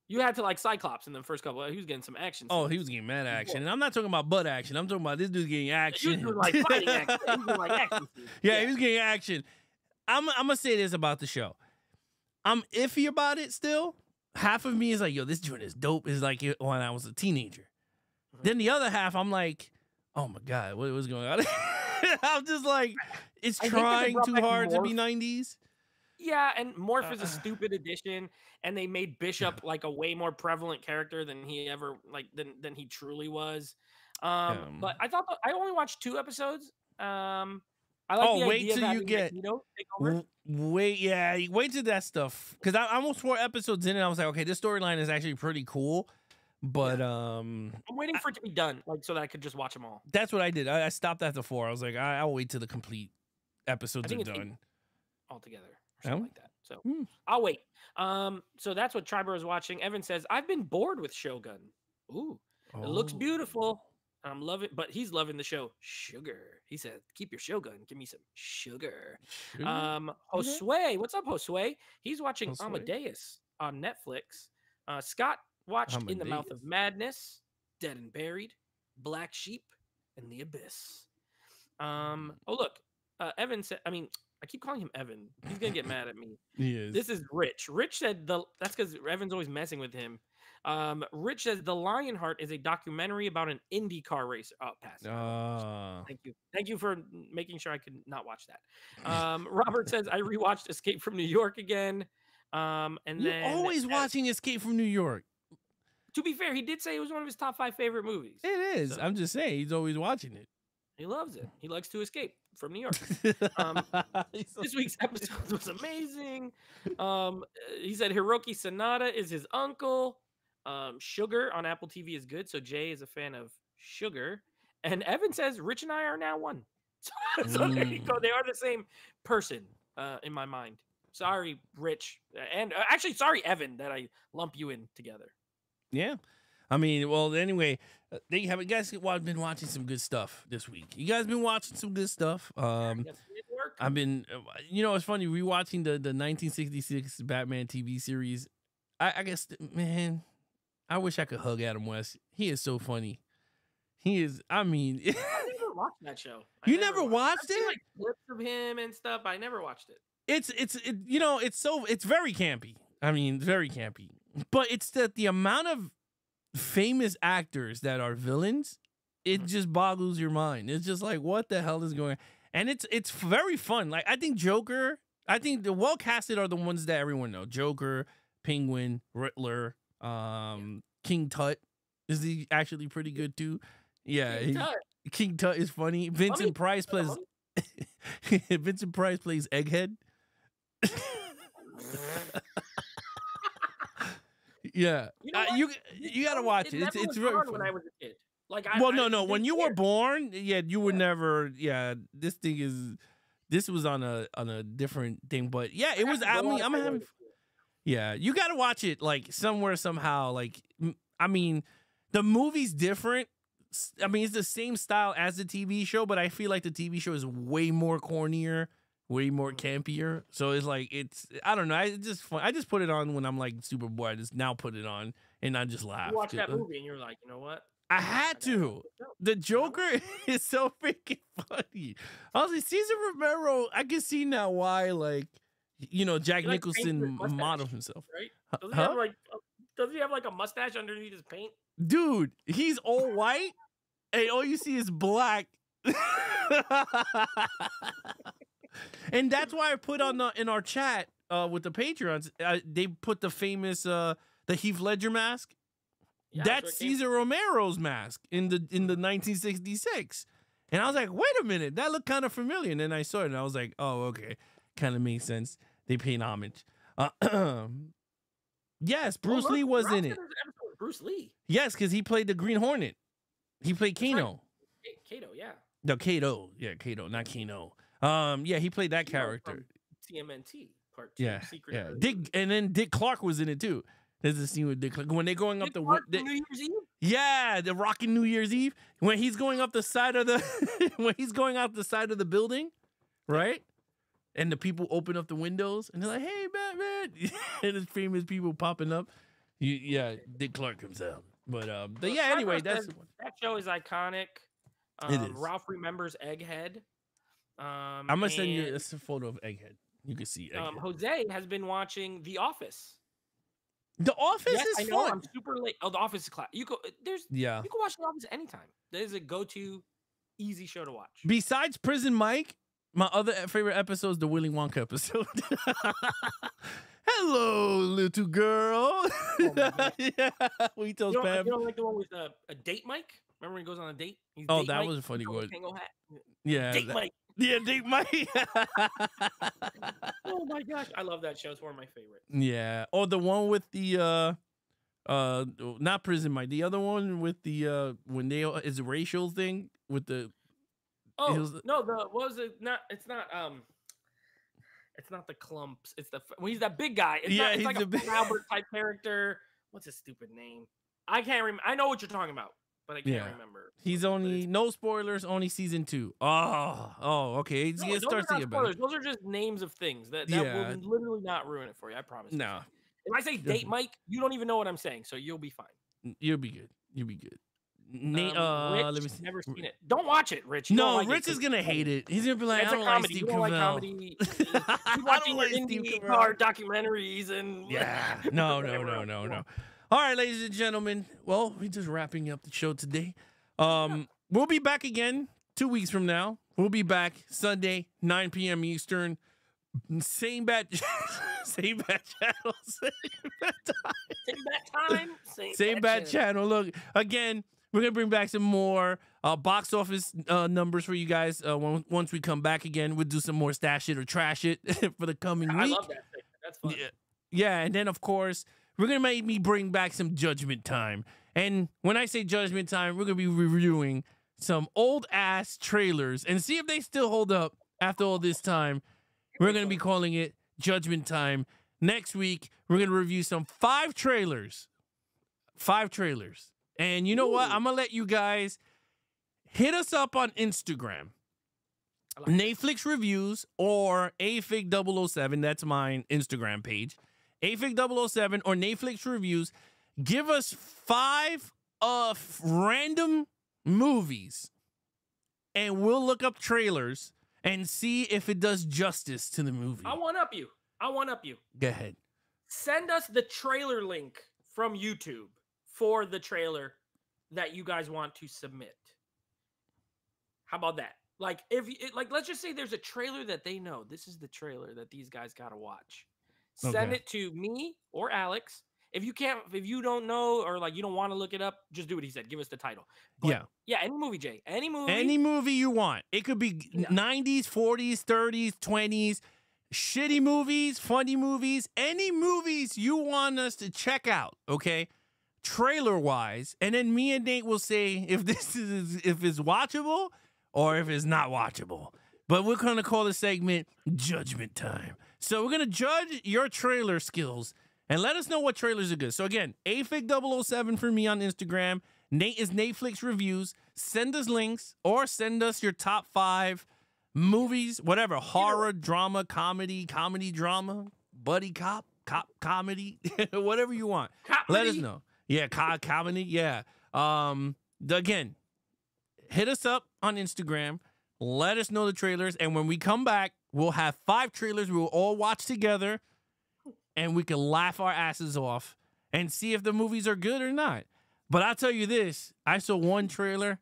You had to like Cyclops in the first couple. He was getting some action. Oh, he was getting mad action, and I'm not talking about butt action. I'm talking about this dude's getting He action. was like fighting (laughs) action. He was like action scenes. yeah, he was getting action. I'm I'm gonna say this about the show. I'm iffy about it still. Half of me is like, yo, this joint is dope. Is like when I was a teenager. Uh-huh. Then the other half, I'm like, oh my god, what was going on? (laughs) I'm just like, it's I hate that they trying too hard to be 90s. Yeah, and Morph is a stupid addition, and they made Bishop (laughs) like a way more prevalent character than he ever like than than he truly was. Um, but Um, I thought I only watched two episodes. Um, I like Oh, the wait till you get- Magneto take over. W- Wait, yeah, wait till that stuff. Because I almost four episodes in, and I was like, okay, this storyline is actually pretty cool. But um, I'm waiting for it to be done, like so that I could just watch them all. that's what I did. I, I stopped after four. I was like, I, I'll wait till the complete episodes are think it's eight. done. all together or something Oh. like that. So Hmm. I'll wait. Um, so that's what Tribro is watching. Evan says, I've been bored with Shogun. Ooh, it looks Oh. beautiful. I'm loving, but he's loving the show. Sugar. He said, keep your Shogun. Give me some sugar. Sugar? Um. Josue, what's up, Josue? He's watching Josue? Amadeus on Netflix. Uh, Scott watched In the Mouth of Madness, Dead and Buried, Black Sheep, and The Abyss. Um, Mm. oh look, uh, Evan said. I mean, I keep calling him Evan. He's gonna get mad at me. (laughs) he is. This is Rich. Rich said the. That's because Evan's always messing with him. Um, Rich says the Lionheart is a documentary about an IndyCar racer. Oh, pass. Ah. Thank you. Thank you for making sure I could not watch that. Um, Robert says I rewatched Escape from New York again. Um, and You're then always uh, watching Escape from New York. To be fair, he did say it was one of his top five favorite movies. It is. So- I'm just saying he's always watching it. He loves it. He likes to escape from New York. Um, (laughs) this week's episode was amazing. Um, he said Hiroyuki Sanada is his uncle. Um, Sugar on Apple TV is good. So Jay is a fan of Sugar. And Evan says Rich and I are now one. (laughs) So, so there you go. Mm. They are the same person uh, in my mind. Sorry, Rich, uh, and uh, actually, sorry, Evan, that I lump you in together. Yeah. I mean, well, anyway, there you have it. You guys wa- been watching some good stuff this week. You guys been watching some good stuff. Um, Yes, it worked. I've been, uh, you know, it's funny rewatching the the 1966 Batman TV series. I, I guess, man, I wish I could hug Adam West. He is so funny. He is. I mean, (laughs) I never watched that show. I You never watched I've seen, it? Like clips of him and stuff. I never watched it. it's it's it, you know it's so it's very campy. I mean, very campy. But it's that the amount of famous actors that are villains, it just boggles your mind. It's just like what the hell is going? on? And it's it's very fun. Like I think Joker, I think the well casted are the ones that everyone know. Joker, Penguin, Riddler, um, King Tut is he actually pretty good too. Yeah, King he- Tut. King Tut is funny. Vincent Price plays (laughs) Vincent Price plays Egghead. (laughs) yeah, You know Uh, you you gotta watch it. It's it's very on when. I was a kid. Like I, Well, I no, no. When you were born, yeah, you were Yeah. never. Yeah, this thing is. This was on a on a different thing, but yeah, it was. I mean, I'm having. Yeah, you got to watch it like somewhere somehow. Like, I mean, the movie's different. I mean, it's the same style as the TV show, but I feel like the TV show is way more cornier, way more campier. So it's like it's. I don't know. I just fun. I just put it on when I'm like super bored. I just now put it on and I just laugh. You watch that movie and you're like, you know what? I had gotta the Joker (laughs) is so freaking funny. Honestly, Cesar Romero, I can see now why, like, you know, Jack like, Nicholson modeled himself. Right? Huh? Does he have like? Does he have like a mustache underneath his paint? Dude, he's all white, and all you see is black. (laughs) and that's why I put on the in our chat uh, with the Patreons. Uh, they put the famous uh, the Heath Ledger mask. Yeah, that's came Cesar Romero's mask in the in the 1966. And I was like, wait a minute, that looked kind of familiar. And then I saw it and I was like, oh, okay. Kind of makes sense. They paid homage. Uh, (clears throat) yes. Bruce Oh, Lee was in it. there's an episode with Bruce Lee. Yes, because he played the Green Hornet. He played right. Kano. K- Kato, yeah. No, Kato. Yeah, Kato, not Kano. Um, yeah, he played that character. TMNT part two. Yeah, Secret yeah. Dick, and then Dick Clark was in it too. There's a scene with Dick Clark when they're going up the. Clark the New Year's Eve. Yeah, the rocking New Year's Eve when he's going up the side of the (laughs) when he's going out the side of the building, right? And the people open up the windows and they're like, "Hey, Batman!" (laughs) and there's famous people popping up. You, yeah, Dick Clark comes out. But um, but yeah. Anyway, that's that show is iconic. Um, It is. Ralph remembers Egghead. Um, I'm gonna send you this a photo of Egghead. You can see Egghead. Um, Jose has been watching The Office. the Office yes, is I know. fun. I'm super late. Oh, The Office is class. You go. There's. Yeah. You can watch The Office anytime. That is a go-to, easy show to watch. Besides Prison Mike, my other favorite episode is the Willy Wonka episode. (laughs) Hello, little girl. Oh (laughs) yeah, we tells You don't, Pam. you don't like the one with uh, a date Mike? Remember when he goes on a date? He's Oh, Date that Mike, was a funny he's got the one. Yeah, Date that- Mike. (laughs) yeah, Date Mike. (laughs) Oh my gosh, I love that show. It's one of my favorites. yeah, Oh, the one with the uh, uh, not Prison Mike. The other one with the uh, when they is a racial thing with the Oh was- no, the what was it? Not it's not um, it's not the clumps. It's the when he's that big guy. It's Yeah, not, it's he's like a big- Albert type character. What's his stupid name? I can't remember. I know what you're talking about, but I can't Yeah. remember. he's only no spoilers, only season two. Oh, oh, okay. It's, No, it those are starts to get better. Those are just names of things that, that Yeah. will literally not ruin it for you. I promise. No, If I say date Mike, you don't even know what I'm saying, so you'll be fine. you'll be good. You'll be good. Nate, Um, uh, Rich, let me see. Never seen it. Don't watch it, Rich. You No, like Rich is 'cause gonna hate it. He's gonna be like, it's I don't like Steve you don't like comedy. (laughs) (laughs) I don't like Steve Carell. car documentaries and Yeah. (laughs) No, no, no, no, no. All right, ladies and gentlemen. Well, we're just wrapping up the show today. Um, we'll be back again two weeks from now. We'll be back Sunday, 9 p.m. Eastern. Same bat (laughs) Same bad channel. (laughs) Same bad time. Same bad time. Same, Same bad channel. Look again. We're gonna bring back some more uh, box office uh, numbers for you guys. Uh, when, once we come back again, we'll do some more stash it or trash it (laughs) for the coming I week. love that. That's fun. Yeah, yeah, and then of course we're gonna make me bring back some Judgment Time. And when I say Judgment Time, we're gonna be reviewing some old ass trailers and see if they still hold up after all this time. We're gonna be calling it Judgment Time. Next week, we're gonna review some five trailers. Five trailers. And you know what? I'm gonna let you guys hit us up on Instagram. Like. Nateflix reviews or AFIG007. That's my Instagram page. AFIG007 or Nateflix reviews. Give us five uh, of random movies and we'll look up trailers and see if it does justice to the movie. I want up you. I want up you. Go ahead. Send us the trailer link from YouTube for the trailer that you guys want to submit. How about that? Like if like let's just say there's a trailer that they know this is the trailer that these guys got to watch. Send Okay. it to me or Alex. If you can't if you don't know or like you don't want to look it up, just do what he said. Give us the title. But, Yeah. Yeah, any movie, Jay. Any movie. Any movie you want. It could be Yeah. 90s, 40s, 30s, 20s, shitty movies, funny movies, any movies you want us to check out, okay? Trailer wise. And then me and Nate will say if (laughs) this is if it's watchable or if it's not watchable. But we're gonna call the segment Judgment Time. So we're gonna judge your trailer skills and let us know what trailers are good. So again, AFIG007 for me on Instagram. Nate is Nateflix reviews. Send us links or send us your top five movies, whatever horror, drama, comedy, comedy, drama, buddy cop, cop comedy, (laughs) whatever you want. Let us know. Yeah, co- comedy. Yeah. Um. Again, hit us up on Instagram. Let us know the trailers, and when we come back, we'll have five trailers. We'll all watch together, and we can laugh our asses off and see if the movies are good or not. But I'll tell you this: I saw one trailer,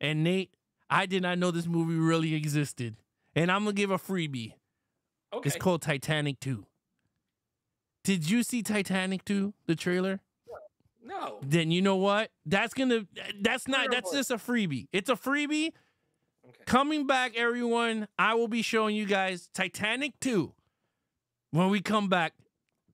and Nate, I did not know this movie really existed, and I'm gonna give a freebie. Okay. It's called Titanic Two. Did you see Titanic Two? The trailer? no. then you know what? That's gonna that's not that's just a freebie. It's a freebie. Coming back, everyone. I will be showing you guys Titanic 2 when we come back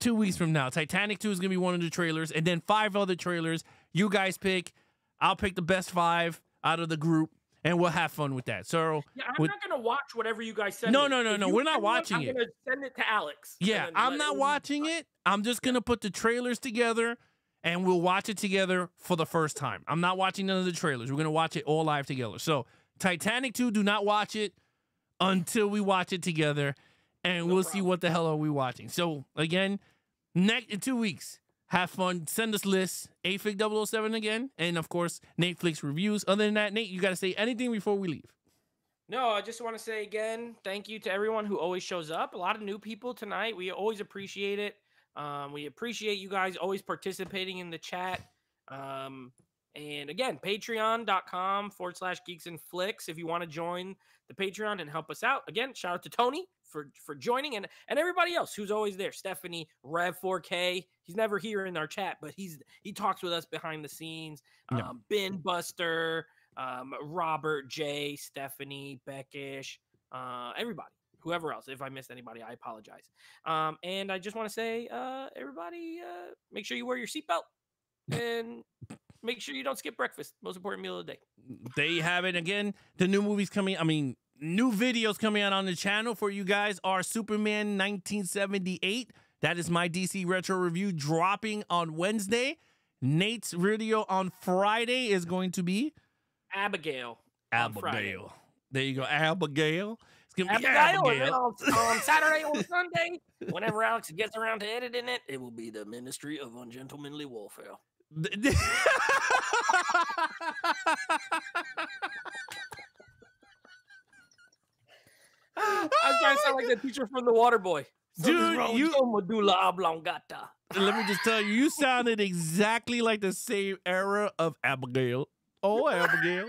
two weeks from now. Titanic 2 is gonna be one of the trailers, and then five other trailers. You guys pick. I'll pick the best five out of the group, and we'll have fun with that. So Yeah, I'm with- not gonna watch whatever you guys send. No, me. no, no, If no, we're not watching I'm it. gonna send it to Alex. Yeah, I'm not watching it. I'm just gonna put the trailers together and we'll watch it together for the first time. I'm not watching none of the trailers. We're gonna watch it all live together. So Titanic 2, do not watch it until we watch it together and No we'll see what the hell are we watching. So again, next in two weeks. Have fun. Send us lists. AFIG007 again. And of course, Nateflix reviews. Other than that, Nate, you gotta say anything before we leave. No, I just want to say again, thank you to everyone who always shows up. A lot of new people tonight. We always appreciate it. Um, we appreciate you guys always participating in the chat. Um, and again, patreon.com forward slash geeks and flix. If you want to join the Patreon and help us out, again, shout out to Tony for for joining and and everybody else who's always there. Stephanie, Rev4K. He's never here in our chat, but he's he talks with us behind the scenes. Yeah. Um, Ben Buster, um, Robert, Jay, Stephanie, Beckish, uh, everybody, whoever else. If I missed anybody, I apologize. Um, and I just want to say, uh, everybody, uh, make sure you wear your seatbelt (laughs) and make sure you don't skip breakfast. Most important meal of the day. There you have it. Again, the new movies coming. I mean, new videos coming out on the channel for you guys are Superman 1978. That is my DC retro review dropping on Wednesday. Nate's video on Friday is going to be Abigail. Abigail. There you go, Abigail. It's gonna be Abigail, and Abigail. on, on (laughs) Saturday or Sunday, whenever Alex gets around to editing it, it will be the Ministry of Ungentlemanly Warfare. I was trying to sound like the teacher from The Water Boy. Dude, you- medulla oblongata. Let me just tell you, you sounded exactly like the same era of Abigail. Oh, Abigail.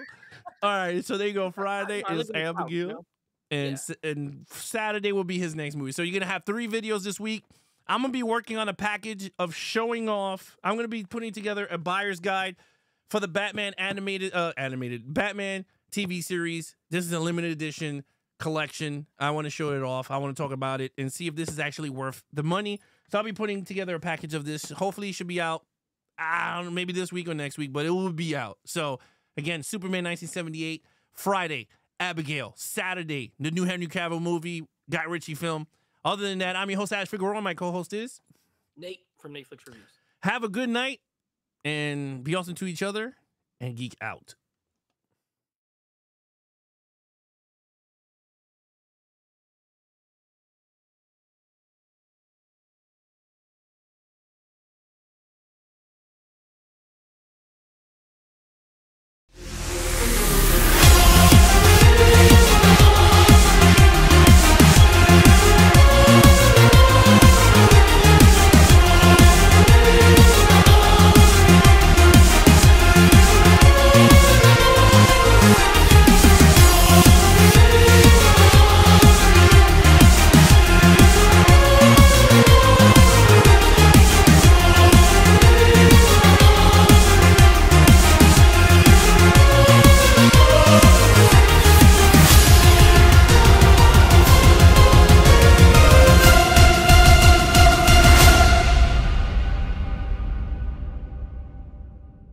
All right, so there you go. Friday is in the South, you Abigail. know? and Yeah. and Saturday will be his next movie. So you're gonna have three videos this week. I'm gonna be working on a package of showing off. I'm gonna be putting together a buyer's guide for the Batman animated uh animated Batman TV series. This is a limited edition collection. I want to show it off. I want to talk about it and see if this is actually worth the money. So I'll be putting together a package of this. Hopefully, it should be out. I don't know, maybe this week or next week, but it will be out. So again, Superman 1978, Friday, Abigail, Saturday, the new Henry Cavill movie, Guy Ritchie film. Other than that, I'm your host, Ash Figueroa. My co-host is. Nate from Nateflix Reviews. Have a good night and be awesome to each other and geek out.